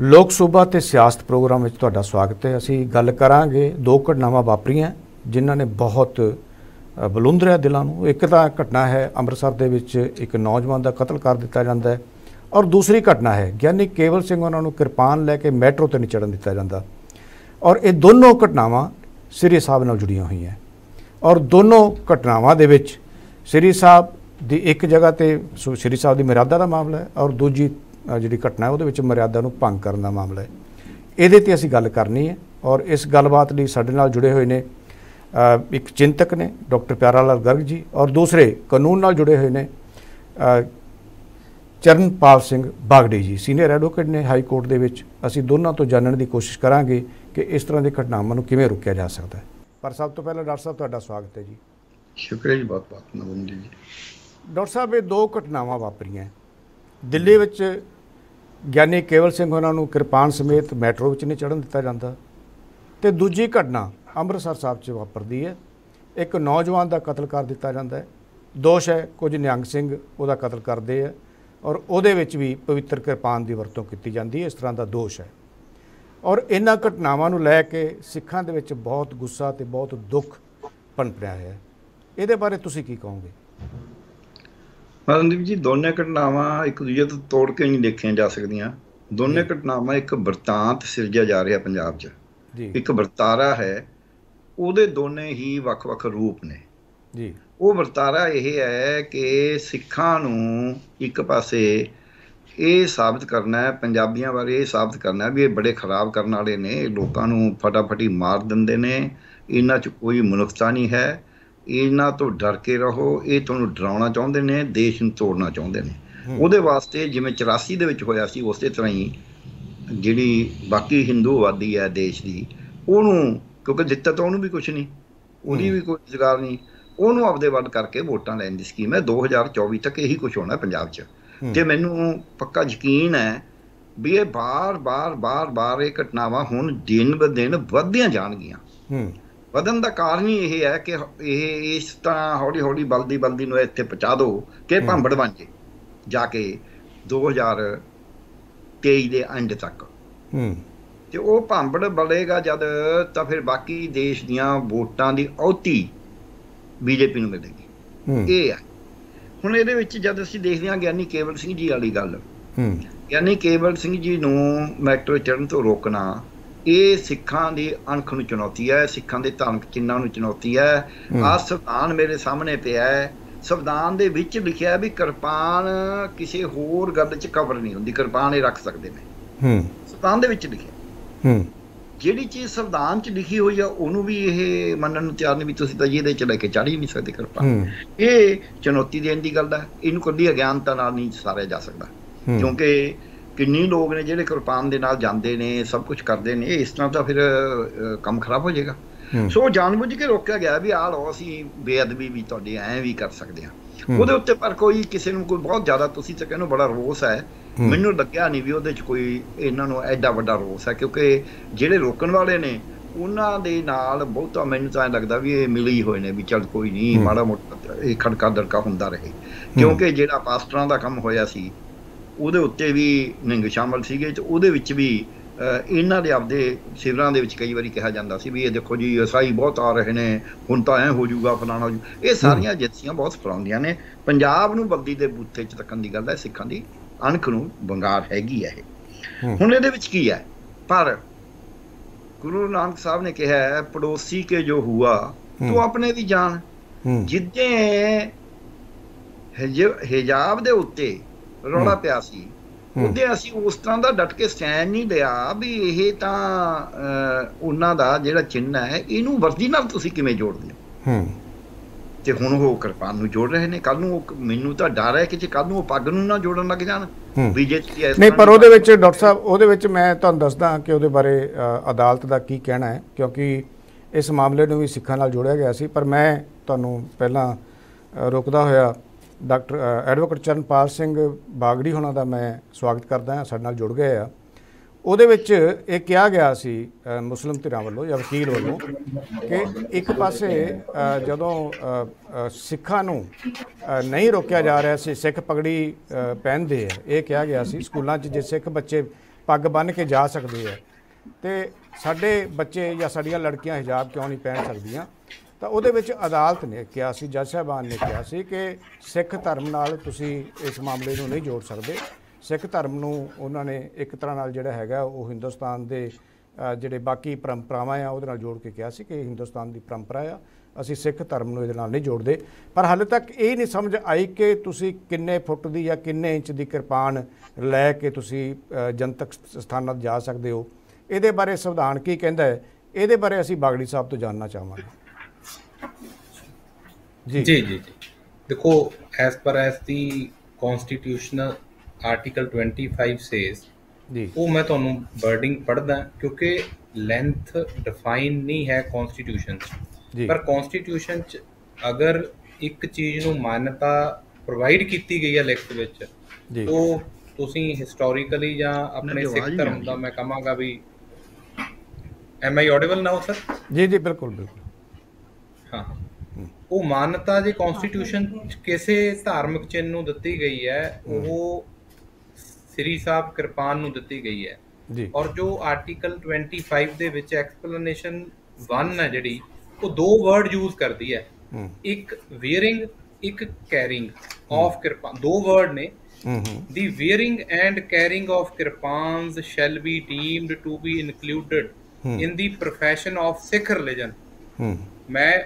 ਲੋਕ ਸਭਾ ਤੇ ਸਿਆਸਤ ਪ੍ਰੋਗਰਾਮ ਵਿੱਚ ਤੁਹਾਡਾ ਸਵਾਗਤ ਹੈ। ਅਸੀਂ ਗੱਲ ਕਰਾਂਗੇ ਦੋ ਘਟਨਾਵਾਂ ਵਾਪਰੀਆਂ ਜਿਨ੍ਹਾਂ ਨੇ ਬਹੁਤ ਅ, ਬਲੁੰਦਰਿਆ ਦਿਲਾਂ ਨੂੰ। ਇੱਕ ਤਾਂ ਘਟਨਾ ਹੈ ਅੰਮ੍ਰਿਤਸਰ ਦੇ ਵਿੱਚ ਇੱਕ ਨੌਜਵਾਨ ਦਾ ਕਤਲ ਕਰ ਦਿੱਤਾ ਜਾਂਦਾ ਹੈ ਔਰ ਦੂਸਰੀ ਘਟਨਾ ਹੈ ਗਿਆਨੀ ਕੇਵਲ ਸਿੰਘ ਉਹਨਾਂ ਨੂੰ ਕਿਰਪਾਨ ਲੈ ਕੇ ਮੈਟਰੋ ਤੇ ਨਹੀਂ ਚੜਨ ਦਿੱਤਾ ਜਾਂਦਾ। ਔਰ ਇਹ ਦੋਨੋਂ ਘਟਨਾਵਾਂ ਸ੍ਰੀ ਸਾਹਿਬ ਨਾਲ ਜੁੜੀਆਂ ਹੋਈਆਂ। ਔਰ ਦੋਨੋਂ ਘਟਨਾਵਾਂ ਦੇ ਵਿੱਚ ਸ੍ਰੀ ਸਾਹਿਬ ਦੀ ਇੱਕ ਜਗ੍ਹਾ ਤੇ ਸੋ ਸ੍ਰੀ ਸਾਹਿਬ ਦੀ ਮਰਿਆਦਾ ਦਾ ਮਾਮਲਾ ਹੈ ਔਰ ਦੂਜੀ ਜਿਹੜੀ ਘਟਨਾ ਹੈ ਉਹਦੇ ਵਿੱਚ ਮਰਿਆਦਾ ਨੂੰ ਭੰਗ ਕਰਨ ਦਾ ਮਾਮਲਾ ਹੈ। ਇਹਦੇ ਤੇ ਅਸੀਂ ਗੱਲ ਕਰਨੀ ਹੈ ਔਰ ਇਸ ਗੱਲਬਾਤ ਲਈ ਸਾਡੇ ਨਾਲ ਜੁੜੇ ਹੋਏ ਨੇ ਇੱਕ ਚਿੰਤਕ ਨੇ ਡਾਕਟਰ ਪਿਆਰਾ ਲਾਲ ਗਰਗ ਜੀ ਔਰ ਦੂਸਰੇ ਕਾਨੂੰਨ ਨਾਲ ਜੁੜੇ ਹੋਏ ਨੇ ਚਰਨਪਾਲ ਸਿੰਘ ਬਾਗੜੀ ਜੀ ਸੀਨੀਅਰ ਐਡਵੋਕੇਟ ਨੇ ਹਾਈ ਕੋਰਟ ਦੇ ਵਿੱਚ। ਅਸੀਂ ਦੋਨਾਂ ਤੋਂ ਜਾਣਨ ਦੀ ਕੋਸ਼ਿਸ਼ ਕਰਾਂਗੇ ਕਿ ਇਸ ਤਰ੍ਹਾਂ ਦੀ ਘਟਨਾਵਾਂ ਨੂੰ ਕਿਵੇਂ ਰੋਕਿਆ ਜਾ ਸਕਦਾ ਹੈ। ਪਰ ਸਭ ਤੋਂ ਪਹਿਲਾਂ ਡਾਕਟਰ ਸਾਹਿਬ ਤੁਹਾਡਾ ਸਵਾਗਤ ਹੈ ਜੀ। ਸ਼ੁਕਰੀਆ ਜੀ ਬਹੁਤ ਬਹੁਤ ਨਵੰਦੀ ਜੀ। ਡਾਕਟਰ ਸਾਹਿਬ ਇਹ ਦੋ ਘਟਨਾਵਾਂ ਵਾਪਰੀਆਂ। ਦਿੱਲੀ ਵਿੱਚ ਗਿਆਨੀ ਕੇਵਲ ਸਿੰਘ ਉਹਨਾਂ ਨੂੰ ਕਿਰਪਾਨ ਸਮੇਤ ਮੈਟਰੋ ਵਿੱਚ ਨਹੀਂ ਚੜ੍ਹਨ ਦਿੱਤਾ ਜਾਂਦਾ। ਤੇ ਦੂਜੀ ਘਟਨਾ ਅੰਮ੍ਰਿਤਸਰ ਸਾਹਿਬ 'ਚ ਵਾਪਰਦੀ ਹੈ। ਇੱਕ ਨੌਜਵਾਨ ਦਾ ਕਤਲ ਕਰ ਦਿੱਤਾ ਜਾਂਦਾ ਹੈ। ਦੋਸ਼ ਹੈ, ਕੁਝ ਨਿਹੰਗ ਸਿੰਘ ਉਹਦਾ ਕਤਲ ਕਰਦੇ ਆ ਔਰ ਉਹਦੇ ਵਿੱਚ ਵੀ ਪਵਿੱਤਰ ਕਿਰਪਾਨ ਦੀ ਵਰਤੋਂ ਕੀਤੀ ਜਾਂਦੀ ਹੈ। ਇਸ ਤਰ੍ਹਾਂ ਦਾ ਦੋਸ਼ ਹੈ। ਔਰ ਇਹਨਾਂ ਘਟਨਾਵਾਂ ਨੂੰ ਲੈ ਕੇ ਸਿੱਖਾਂ ਦੇ ਵਿੱਚ ਬਹੁਤ ਗੁੱਸਾ ਤੇ ਬਹੁਤ ਦੁੱਖ ਪਨਪਿਆ ਹੈ। ਇਹਦੇ ਬਾਰੇ ਤੁਸੀਂ ਕੀ ਕਹੋਗੇ? ਮਨਦੀਪ ਜੀ ਦੋਨੇ ਘਟਨਾਵਾਂ ਇੱਕ ਦੂਜੇ ਤੋਂ ਤੋੜ ਕੇ ਨਹੀਂ ਦੇਖੀਆਂ ਜਾ ਸਕਦੀਆਂ। ਦੋਨੇ ਘਟਨਾਵਾਂ ਇੱਕ ਵਰਤਾਂਤ ਸਿਰਜਿਆ ਜਾ ਰਿਹਾ ਪੰਜਾਬ 'ਚ। ਜੀ। ਇੱਕ ਵਰਤਾਰਾ ਹੈ ਉਹਦੇ ਦੋਨੇ ਹੀ ਵੱਖ-ਵੱਖ ਰੂਪ ਨੇ। ਜੀ। ਉਹ ਵਰਤਾਰਾ ਇਹ ਹੈ ਕਿ ਸਿੱਖਾਂ ਨੂੰ ਇੱਕ ਪਾਸੇ ਇਹ ਸਾਬਤ ਕਰਨਾ ਹੈ ਪੰਜਾਬੀਆਂ ਬਾਰੇ ਇਹ ਸਾਬਤ ਕਰਨਾ ਹੈ ਵੀ ਇਹ ਬੜੇ ਖਰਾਬ ਕਰਨ ਵਾਲੇ ਨੇ ਇਹ ਲੋਕਾਂ ਨੂੰ ਫਟਾਫਟੀ ਮਾਰ ਦਿੰਦੇ ਨੇ ਇਹਨਾਂ 'ਚ ਕੋਈ ਮਨੁੱਖਤਾ ਨਹੀਂ ਹੈ। ਇਹਨਾਂ ਤੋਂ ਡਰ ਕੇ ਰਹੋ ਇਹ ਤੁਹਾਨੂੰ ਡਰਾਉਣਾ ਚਾਹੁੰਦੇ ਨੇ ਦੇਸ਼ ਨੂੰ ਤੋੜਨਾ ਚਾਹੁੰਦੇ ਨੇ। ਉਹਦੇ ਵਾਸਤੇ ਜਿਵੇਂ 84 ਦੇ ਵਿੱਚ ਹੋਇਆ ਸੀ ਉਸੇ ਤਰ੍ਹਾਂ ਹੀ ਜਿਹੜੀ ਬਾਕੀ ਹਿੰਦੂ ਆਬਾਦੀ ਹੈ ਦੇਸ਼ ਦੀ ਉਹਨੂੰ ਕਿਉਂਕਿ ਦਿੱਤਾ ਤਾਂ ਉਹਨੂੰ ਵੀ ਕੁਝ ਨਹੀਂ ਉਹਦੀ। ਵੀ ਕੋਈ ਰੁਜ਼ਗਾਰ ਨਹੀਂ ਉਹਨੂੰ ਆਪਦੇ ਵੱਲ ਕਰਕੇ ਵੋਟਾਂ ਲੈਣ ਦੀ ਸਕੀਮ ਹੈ 2024 ਤੱਕ ਇਹੀ ਕੁਝ ਹੋਣਾ ਪੰਜਾਬ 'ਚ। ਤੇ ਮੈਨੂੰ ਪੱਕਾ ਯਕੀਨ ਹੈ ਵੀ ਇਹ ਬਾਰ-ਬਾਰ ਬਾਰ-ਬਾਰ ਇਹ ਘਟਨਾਵਾਂ ਹੁਣ ਦਿਨ ਬ ਦਿਨ ਵੱਧਦੀਆਂ ਜਾਣਗੀਆਂ ਹੂੰ ਵਧਣ ਦਾ ਕਾਰਨ ਹੀ ਇਹ ਹੈ ਕਿ ਇਹ ਇਸ ਤਰ੍ਹਾਂ ਹੌਲੀ-ਹੌਲੀ ਬਲਦੀ ਬਲਦੀ ਨੂੰ ਇੱਥੇ ਪਹੁੰਚਾ ਦਿਓ ਕਿ। ਭੰਬੜ ਬਣ ਜੇ ਜਾ ਕੇ 2023 ਦੇ ਐਂਡ ਤੱਕ। ਹੂੰ। ਤੇ ਉਹ ਭਾਂਬੜ ਬਲੇਗਾ ਜਦ ਤਾਂ ਫਿਰ ਬਾਕੀ ਦੇਸ਼ ਦੀਆਂ ਵੋਟਾਂ ਦੀ ਔਤੀ ਬੀਜੇਪੀ ਨੂੰ ਮਿਲੇਗੀ। ਇਹ ਹੈ। ਹੁਣ ਇਹਦੇ ਵਿੱਚ ਜਦ ਅਸੀਂ ਦੇਖਦੇ ਹਾਂ ਗਿਆਨੀ ਕੇਵਲ ਸਿੰਘ ਜੀ ਵਾਲੀ ਗੱਲ ਹੂੰ। ਗਿਆਨੀ ਕੇਵਲ ਸਿੰਘ ਜੀ ਨੂੰ ਮੈਟਰੋ ਚੜ੍ਹਨ ਤੋਂ ਰੋਕਣਾ ਇਹ ਸਿੱਖਾਂ ਦੀ ਅਣਖ ਨੂੰ ਚੁਣੌਤੀ ਹੈ ਸਿੱਖਾਂ ਦੇ ਧਾਰਮਿਕ ਚਿੰਨ੍ਹਾਂ ਨੂੰ ਚੁਣੌਤੀ ਹੈ। ਆਹ ਸੰਵਿਧਾਨ ਮੇਰੇ ਸਾਹਮਣੇ ਪਿਆ ਹੈ। ਸੰਵਿਧਾਨ ਦੇ ਵਿੱਚ ਲਿਖਿਆ ਵੀ ਕਿਰਪਾਨ ਕਿਸੇ ਹੋਰ ਗੱਲ 'ਚ ਕਵਰ ਨਹੀਂ ਹੁੰਦੀ ਕਿਰਪਾਨ ਇਹ ਰੱਖ ਸਕਦੇ ਨੇ। ਹੂੰ। ਸੰਵਿਧਾਨ ਦੇ ਵਿੱਚ ਲਿਖਿਆ। ਹੂੰ। ਜਿਹੜੀ ਚੀਜ਼ ਸੰਵਿਧਾਨ 'ਚ ਲਿਖੀ ਹੋਈ ਆ ਉਹਨੂੰ ਵੀ ਇਹ ਮੰਨਣ ਨੂੰ ਤਿਆਰ ਨਹੀਂ ਵੀ ਤੁਸੀਂ ਤਾਂ ਇਹਦੇ 'ਚ ਲੈ ਕੇ ਚੜ੍ਹ ਹੀ ਨਹੀਂ ਸਕਦੇ ਕਿਰਪਾਨ। ਇਹ ਚੁਣੌਤੀ ਦੇਣ ਦੀ ਗੱਲ ਹੈ ਇਹਨੂੰ ਕੱਲੀ ਅਗਿਆਨਤਾ ਨਾਲ ਨਹੀਂ ਸਾਰਿਆ ਜਾ ਸਕਦਾ। ਕਿਉਂਕਿ ਕਿੰਨੀ ਲੋਕ ਨੇ ਜਿਹੜੇ ਕਿਰਪਾਨ ਦੇ ਨਾਲ ਜਾਂਦੇ ਨੇ ਸਭ ਕੁਝ ਕਰਦੇ ਨੇ ਇਸ ਤਰ੍ਹਾਂ ਤਾਂ ਫਿਰ ਕੰਮ ਖਰਾਬ ਹੋ ਜਾਏਗਾ ਸੋ ਜਾਣਬੁੱਝ ਕੇ ਰੋਕਿਆ ਗਿਆ ਵੀ ਆਹ ਲਓ ਅਸੀਂ ਬੇਅਦਬੀ ਵੀ ਤੁਹਾਡੇ ਐਂ ਵੀ ਕਰ ਸਕਦੇ ਹੂੰ। ਉਹਦੇ ਉੱਤੇ ਪਰ ਕੋਈ ਕਿਸੇ ਨੂੰ ਕੋਈ ਬਹੁਤ ਜ਼ਿਆਦਾ ਤੁਸੀਂ ਤਾਂ ਕਹਿੰਦੇ ਬੜਾ ਰੋਸ ਹੈ। ਮੈਨੂੰ ਲੱਗਿਆ ਨਹੀਂ ਵੀ ਉਹਦੇ 'ਚ ਕੋਈ ਇਹਨਾਂ ਨੂੰ ਐਡਾ ਵੱਡਾ ਰੋਸ ਹੈ ਕਿਉਂਕਿ ਜਿਹੜੇ ਰੋਕਣ ਵਾਲੇ ਨੇ ਉਹਨਾਂ ਦੇ ਨਾਲ ਬਹੁਤਾ ਮੈਨੂੰ ਤਾਂ ਲੱਗਦਾ ਵੀ ਇਹ ਮਿਲੇ ਹੋਏ ਨੇ ਵੀ ਚੱਲ ਕੋਈ ਨਹੀਂ। ਮਾੜਾ ਮੋਟਾ ਇਹ ਖੜਕਾ ਦੜਕਾ ਹੁੰਦਾ ਰਹੇ ਕਿਉਂਕਿ ਜਿਹੜਾ ਪਾਸਟਰਾਂ ਦਾ ਕੰਮ ਹੋਇਆ ਸੀ ਉਹਦੇ ਉੱਤੇ ਵੀ ਨਿੰਗ ਸ਼ਾਮਲ ਸੀਗੇ ਤੇ ਉਹਦੇ ਵਿੱਚ ਵੀ ਇਹਨਾਂ ਦੇ ਆਪਦੇ ਸਿਵਰਾਂ ਦੇ ਵਿੱਚ ਕਈ ਵਾਰੀ ਕਿਹਾ ਜਾਂਦਾ ਸੀ ਵੀ ਇਹ ਦੇਖੋ ਜੀ ਈਸਾਈ ਬਹੁਤ ਆ ਰਹੇ ਨੇ ਹੁਣ ਤਾਂ ਐ ਹੋ ਜਾਊਗਾ ਫਲਾਣਾ ਹੋ ਜਾਊ ਇਹ ਸਾਰੀਆਂ ਏਜੰਸੀਆਂ ਬਹੁਤ ਫਰਾਉਂਦੀਆਂ ਨੇ। ਪੰਜਾਬ ਨੂੰ ਬੱਦੀ ਦੇ ਬੂਥੇ 'ਚ ਤੱਕਣ ਦੀ ਗੱਲ ਹੈ ਸਿੱਖਾਂ ਦੀ ਅਣਖ ਨੂੰ ਬੰਗਾਰ ਹੈਗੀ ਹੈ ਇਹ। ਹੁਣ ਇਹਦੇ ਵਿੱਚ ਕੀ ਹੈ? ਪਰ ਗੁਰੂ ਨਾਨਕ ਸਾਹਿਬ ਨੇ ਕਿਹਾ ਹੈ ਪੜੋਸੀ ਕੇ ਜੋ ਹੁਆ। ਤੂੰ ਆਪਣੇ ਵੀ ਜਾਣ ਜਿੱਦੇ ਹਿਜ- ਹਿਜਾਬ ਦੇ ਉੱਤੇ ਰੌਲਾ। ਪਿਆ ਸੀ। ਉਹਦੇ ਅਸੀਂ ਉਸ ਤਰ੍ਹਾਂ ਦਾ ਡਟ ਕੇ ਸਟੈਂਡ ਨਹੀਂ ਲਿਆ ਵੀ ਇਹ ਤਾਂ ਉਹਨਾਂ ਦਾ ਜਿਹੜਾ ਚਿੰਨ੍ਹ ਹੈ ਇਹਨੂੰ ਵਰਦੀ ਨਾਲ ਤੁਸੀਂ ਕਿਵੇਂ ਜੋੜਦੇ ਹੋ? ਹੂੰ। ਤੇ ਹੁਣ ਉਹ ਕਿਰਪਾਨ ਨੂੰ ਜੋੜ ਰਹੇ ਨੇ ਕੱਲ ਨੂੰ ਉਹ- ਮੈਨੂੰ ਤਾਂ ਡਰ ਹੈ ਕਿ ਜੇ ਕੱਲ ਨੂੰ ਉਹ ਪੱਗ ਨੂੰ ਨਾ ਜੋੜਨ ਲੱਗ ਜਾਣ ਬੀਜੇਪੀ ਇਸ ਨਹੀਂ ਪਰ ਉਹਦੇ ਵਿੱਚ ਡਾਕਟਰ ਸਾਹਿਬ ਉਹਦੇ ਵਿੱਚ ਮੈਂ ਤੁਹਾਨੂੰ ਦੱਸਦਾ ਕਿ ਉਹਦੇ ਬਾਰੇ ਅਦਾਲਤ ਦਾ ਕੀ ਕਹਿਣਾ ਹੈ ਕਿਉਂਕਿ ਇਸ ਮਾਮਲੇ ਨੂੰ ਵੀ ਸਿੱਖਾਂ ਨਾਲ ਜੋੜਿਆ ਗਿਆ ਸੀ ਪਰ ਮੈਂ ਤੁਹਾਨੂੰ ਪਹਿਲਾਂ ਰੁਕਦਾ ਹੋਇਆ ਡਾਕਟਰ ਐਡਵੋਕੇਟ ਚਰਨਪਾਲ ਸਿੰਘ ਬਾਗੜੀ ਹੋਣਾ ਦਾ ਮੈਂ ਸਵਾਗਤ ਕਰਦਾ ਹਾਂ ਸਾਡੇ ਨਾਲ ਜੁੜ ਗਏ ਆ। ਉਹਦੇ ਵਿੱਚ ਇਹ ਕਿਹਾ ਗਿਆ ਸੀ ਅ, ਮੁਸਲਿਮ ਧਿਰਾਂ ਵੱਲੋਂ ਜਾਂ ਵਕੀਲ ਵੱਲੋਂ ਕਿ ਇੱਕ ਪਾਸੇ ਜਦੋਂ ਸਿੱਖਾਂ ਨੂੰ ਨਹੀਂ ਰੋਕਿਆ ਜਾ ਰਿਹਾ ਸੀ ਸਿੱਖ ਪਗੜੀ ਪਹਿਨਦੇ ਆ ਇਹ ਕਿਹਾ ਗਿਆ ਸੀ ਸਕੂਲਾਂ 'ਚ ਜੇ ਸਿੱਖ ਬੱਚੇ ਪੱਗ ਬੰਨ੍ਹ ਕੇ ਜਾ ਸਕਦੇ ਆ ਤੇ ਸਾਡੇ ਬੱਚੇ ਜਾਂ ਸਾਡੀਆਂ ਲੜਕੀਆਂ ਹਿਜਾਬ ਕਿਉਂ ਨਹੀਂ ਪਹਿਨ ਸਕਦੀਆਂ? ਤਾਂ ਉਹਦੇ ਵਿੱਚ ਅਦਾਲਤ ਨੇ ਕਿਹਾ ਸੀ, ਜੱਜ ਸਾਹਿਬਾਨ ਨੇ ਕਿਹਾ ਸੀ ਕਿ ਸਿੱਖ ਧਰਮ ਨਾਲ ਤੁਸੀਂ ਇਸ ਮਾਮਲੇ ਨੂੰ ਨਹੀਂ ਜੋੜ ਸਕਦੇ। ਸਿੱਖ ਧਰਮ ਨੂੰ ਉਹਨਾਂ ਨੇ ਇੱਕ ਤਰ੍ਹਾਂ ਨਾਲ ਜਿਹੜਾ ਹੈਗਾ, ਉਹ ਹਿੰਦੁਸਤਾਨ ਦੇ ਜਿਹੜੇ ਬਾਕੀ ਪਰੰਪਰਾਵਾਂ ਆ, ਉਹਦੇ ਨਾਲ ਜੋੜ ਕੇ ਕਿਹਾ ਸੀ ਕਿ ਹਿੰਦੁਸਤਾਨ ਦੀ ਪਰੰਪਰਾ ਆ। ਅਸੀਂ ਸਿੱਖ ਧਰਮ ਨੂੰ ਇਹਦੇ ਨਾਲ ਨਹੀਂ ਜੋੜਦੇ। ਪਰ ਹਾਲੇ ਤੱਕ ਇਹ ਨਹੀਂ ਸਮਝ ਆਈ ਕਿ ਤੁਸੀਂ ਕਿੰਨੇ ਫੁੱਟ ਦੀ ਜਾਂ ਕਿੰਨੇ ਇੰਚ ਦੀ ਕਿਰਪਾਨ ਲੈ ਕੇ ਤੁਸੀਂ ਜਨਤਕ ਸਥਾਨਾਂ 'ਤੇ ਜਾ ਸਕਦੇ ਹੋ। ਇਹਦੇ ਬਾਰੇ ਸੰਵਿਧਾਨ ਕੀ ਕਹਿੰਦਾ ਹੈ? ਇਹਦੇ ਬਾਰੇ ਅਸੀਂ ਬਾਗੜੀ ਸਾਹਿਬ ਤੋਂ ਜਾਣਨਾ ਚਾਹਾਂਗੇ। ਜੀ। ਜੀ ਜੀ ਜੀ। ਦੇਖੋ ਐਸ ਪਰ ਐਸ ਦੀ ਕਨਸਟੀਟਿਊਸ਼ਨਲ ਆਰਟੀਕਲ 25 ਸੇਜ਼ ਜੀ। ਉਹ ਮੈਂ ਤੁਹਾਨੂੰ ਵਰਡਿੰਗ ਪੜ੍ਹਦਾ ਕਿਉਂਕਿ ਲੈਂਥ ਡਿਫਾਈਨ ਨਹੀਂ ਹੈ ਕਨਸਟੀਟਿਊਸ਼ਨ 'ਚ। ਜੀ। ਪਰ ਕਨਸਟੀਟਿਊਸ਼ਨ 'ਚ ਅਗਰ ਇੱਕ ਚੀਜ਼ ਨੂੰ ਮਾਨਤਾ ਪ੍ਰੋਵਾਈਡ ਕੀਤੀ ਗਈ ਹੈ ਲਿਖਤ ਵਿੱਚ ਜੀ। ਉਹ ਤੁਸੀਂ ਹਿਸਟੋਰੀਕਲੀ ਜਾਂ ਆਪਣੇ ਸਿੱਖ ਧਰਮ। ਦਾ ਮੈਂ ਕਹਾਂਗਾ ਵੀ am I audible now sir ਜੀ ਜੀ ਬਿਲਕੁਲ ਬਿਲਕੁਲ। ਹਾਂ। ਉਹ ਮਾਨਤਾ ਜੇ ਕਨਸਟੀਟਿਊਸ਼ਨ ਕਿਸੇ ਧਾਰਮਿਕ ਚਿੰਨ੍ਹ ਨੂੰ ਦਿੱਤੀ ਗਈ ਹੈ ਉਹ ਸ੍ਰੀ ਸਾਹਿਬ ਕਿਰਪਾਨ ਨੂੰ ਦਿੱਤੀ ਗਈ ਹੈ। ਜੀ। ਔਰ ਜੋ ਆਰਟੀਕਲ 25 ਦੇ ਵਿੱਚ ਐਕਸਪਲੇਨੇਸ਼ਨ 1 ਹੈ ਜਿਹੜੀ ਉਹ ਦੋ ਵਰਡ ਯੂਜ਼ ਕਰਦੀ ਹੈ। ਇੱਕ ਵੇਅਰਿੰਗ ਇੱਕ ਕੈਰਿੰਗ ਆਫ ਕਿਰਪਾਨ ਦੋ ਵਰਡ ਨੇ। wearing and carrying of kirpans shall be deemed to be included Hmm. in the profession of religion. ਹੂੰ। ਮੈਂ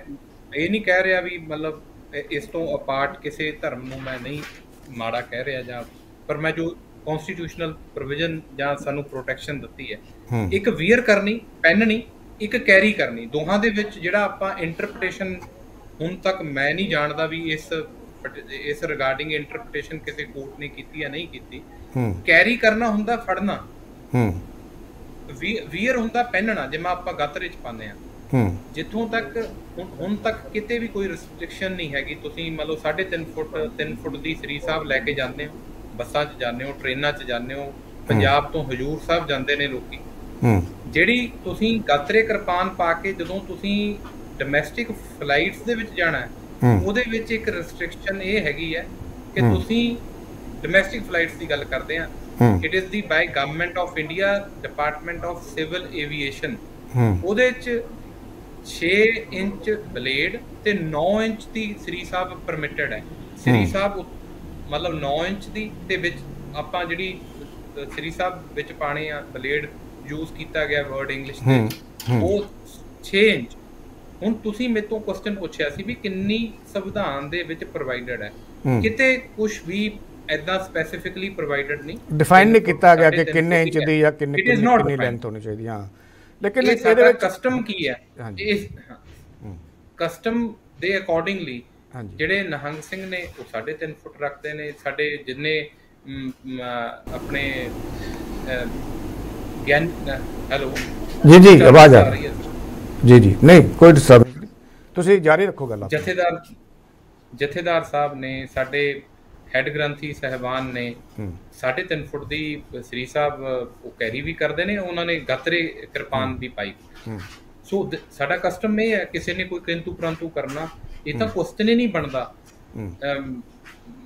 ਇਹ ਨਹੀਂ ਕਹਿ ਰਿਹਾ ਵੀ ਮਤਲਬ ਇਸ ਤੋਂ ਅਪਾਰਟ ਕਿਸੇ ਧਰਮ ਨੂੰ ਮੈਂ ਨਹੀਂ ਮਾੜਾ ਕਹਿ ਰਿਹਾ ਜਾਂ ਪਰ ਮੈਂ ਜੋ ਕਨਸਟੀਟਿਊਸ਼ਨਲ ਪ੍ਰੋਵੀਜ਼ਨ ਜਾਂ ਸਾਨੂੰ ਪ੍ਰੋਟੈਕਸ਼ਨ ਦਿੱਤੀ ਹੈ ਇੱਕ ਵੀਅਰ ਕਰਨੀ ਪਹਿਨਣੀ ਇੱਕ ਕੈਰੀ ਕਰਨੀ ਦੋਹਾਂ ਦੇ ਵਿੱਚ ਜਿਹੜਾ ਆਪਾਂ ਇੰਟਰਪ੍ਰੀਟੇਸ਼ਨ ਹੁਣ ਤੱਕ ਮੈਂ ਨਹੀਂ ਜਾਣਦਾ ਵੀ ਇਸ ਇਸ ਰਿਗਾਰਡਿੰਗ ਇੰਟਰਪ੍ਰੀਟੇਸ਼ਨ ਕਿਸੇ ਕੋਰਟ ਨੇ ਕੀਤੀ ਜਾਂ ਨਹੀਂ ਕੀਤੀ। ਕੈਰੀ ਕਰਨਾ ਹੁੰਦਾ ਫੜਨਾ। ਹੂੰ। ਵੀਅਰ ਹੁੰਦਾ ਪਹਿਨਣਾ ਜਿਵੇਂ ਆਪਾਂ ਗੱਤਰੇ ਚ ਪਾਉਂਦੇ ਆ ਜਿੱਥੋਂ ਤੱਕ ਹੁਣ ਤੱਕ ਕਿਤੇ ਵੀ ਕੋਈ ਰੈਸਟ੍ਰਿਕਸ਼ਨ ਨਹੀਂ ਹੈਗੀ ਤੁਸੀਂ ਮੰਨ ਲਓ 3.5 ਫੁੱਟ 3 ਫੁੱਟ ਦੀ ਸ੍ਰੀ ਸਾਹਿਬ ਲੈ ਕੇ ਜਾਂਦੇ ਹੋ ਬੱਸਾਂ 'ਚ ਜਾਂਦੇ ਹੋ ਟ੍ਰੇਨਾਂ 'ਚ ਜਾਂਦੇ ਹੋ ਪੰਜਾਬ ਤੋਂ ਹਜੂਰ ਸਾਹਿਬ ਜਾਂਦੇ ਨੇ ਲੋਕੀ। ਜਿਹੜੀ ਤੁਸੀਂ ਗਾਤਰੇ ਕਿਰਪਾਨ ਪਾ ਕੇ ਜਦੋਂ ਤੁਸੀਂ ਡੋਮੈਸਟਿਕ ਫਲਾਈਟਸ ਦੇ ਵਿੱਚ ਜਾਣਾ ਹੈ ਉਹਦੇ ਵਿੱਚ ਇੱਕ ਰੈਸਟ੍ਰਿਕਸ਼ਨ ਇਹ ਹੈਗੀ ਹੈ ਕਿ। ਤੁਸੀਂ ਡੋਮੈਸਟਿਕ ਫਲਾਈਟਸ ਦੀ ਗੱਲ ਕਰਦੇ ਆ it is the by government of India department of civil aviation ਉਹਦੇ ਚ 6 ਇੰਚ ਬਲੇਡ ਤੇ 9 ਇੰਚ ਦੀ ਸ੍ਰੀ ਸਾਹਿਬ ਪਰਮਿਟਡ ਹੈ ਸ੍ਰੀ। ਸਾਹਿਬ ਮਤਲਬ 9 ਇੰਚ ਦੀ ਤੇ ਵਿੱਚ ਆਪਾਂ ਜਿਹੜੀ ਸ੍ਰੀ ਸਾਹਿਬ ਵਿੱਚ ਪਾਣੇ ਆ ਬਲੇਡ ਯੂਜ਼ ਕੀਤਾ ਗਿਆ ਵਰਡ ਇੰਗਲਿਸ਼ ਹੂੰ। ਉਹ 6 ਇੰਚ ਹੁਣ ਤੁਸੀਂ ਮੇਰੇ ਤੋਂ ਕੁਐਸਚਨ ਪੁੱਛਿਆ ਸੀ ਵੀ ਕਿੰਨੀ ਸੰਵਿਧਾਨ ਦੇ ਵਿੱਚ ਪ੍ਰੋਵਾਈਡਡ ਹੈ। ਕਿਤੇ ਕੁਝ ਵੀ ਐਦਾਂ ਸਪੈਸੀਫਿਕਲੀ ਪ੍ਰੋਵਾਈਡਡ ਨਹੀਂ ਡਿਫਾਈਨ ਨਹੀਂ ਕੀਤਾ ਗਿਆ ਕਿ ਕਿੰਨੇ ਇੰਚ ਦੀ। ਜਾਂ ਕਿੰਨੇ ਕਿੰਨੀ. ਲੈਂਥ ਹੋਣੀ ਚਾਹੀਦੀ ਹਾਂ ਲੇਕਿਨ ਇਹ ਇਹਦੇ ਵਿੱਚ ਕਸਟਮ ਕੀ ਹੈ। ਇਸ ਕਸਟਮ ਦੇ ਅਕੋਰਡਿੰਗਲੀ ਜਿਹੜੇ ਨਹੰਗ ਸਿੰਘ ਨੇ ਉਹ 3.5 ਫੁੱਟ ਰੱਖਦੇ ਨੇ। ਸਾਡੇ ਜਿੰਨੇ ਆਪਣੇ ਗਿਆਨ ਹੈਲੋ। ਜੀ ਜੀ ਆਵਾਜ਼ ਆ ਰਹੀ ਹੈ। ਜੀ ਜੀ। ਨਹੀਂ ਕੋਈ ਡਿਸਟਰਬ ਤੁਸੀਂ ਜਾਰੀ ਰੱਖੋ ਗੱਲ। ਜਥੇਦਾਰ ਜਥੇਦਾਰ ਸਾਹਿਬ ਨੇ ਸਾਡੇ ਹੈੱਡ ਗ੍ਰੰਥੀ ਸਹਿਬਾਨ ਨੇ ਹੂੰ। 3.5 ਫੁੱਟ ਦੀ ਸ੍ਰੀ ਸਾਹਿਬ ਉਹ ਕੈਰੀ ਵੀ ਕਰਦੇ ਨੇ ਉਹਨਾਂ ਨੇ ਗਾਤਰੇ ਕਿਰਪਾਨ ਦੀ ਪਾਈ। ਸੋ ਸਾਡਾ ਕਸਟਮ ਇਹ ਹੈ ਕਿਸੇ ਨੇ ਕੋਈ ਕਿੰਤੂ ਪ੍ਰੰਤੂ ਕਰਨਾ ਇਹ ਤਾਂ ਕੁਐਸਚਨ ਹੀ ਨਹੀਂ ਬਣਦਾ।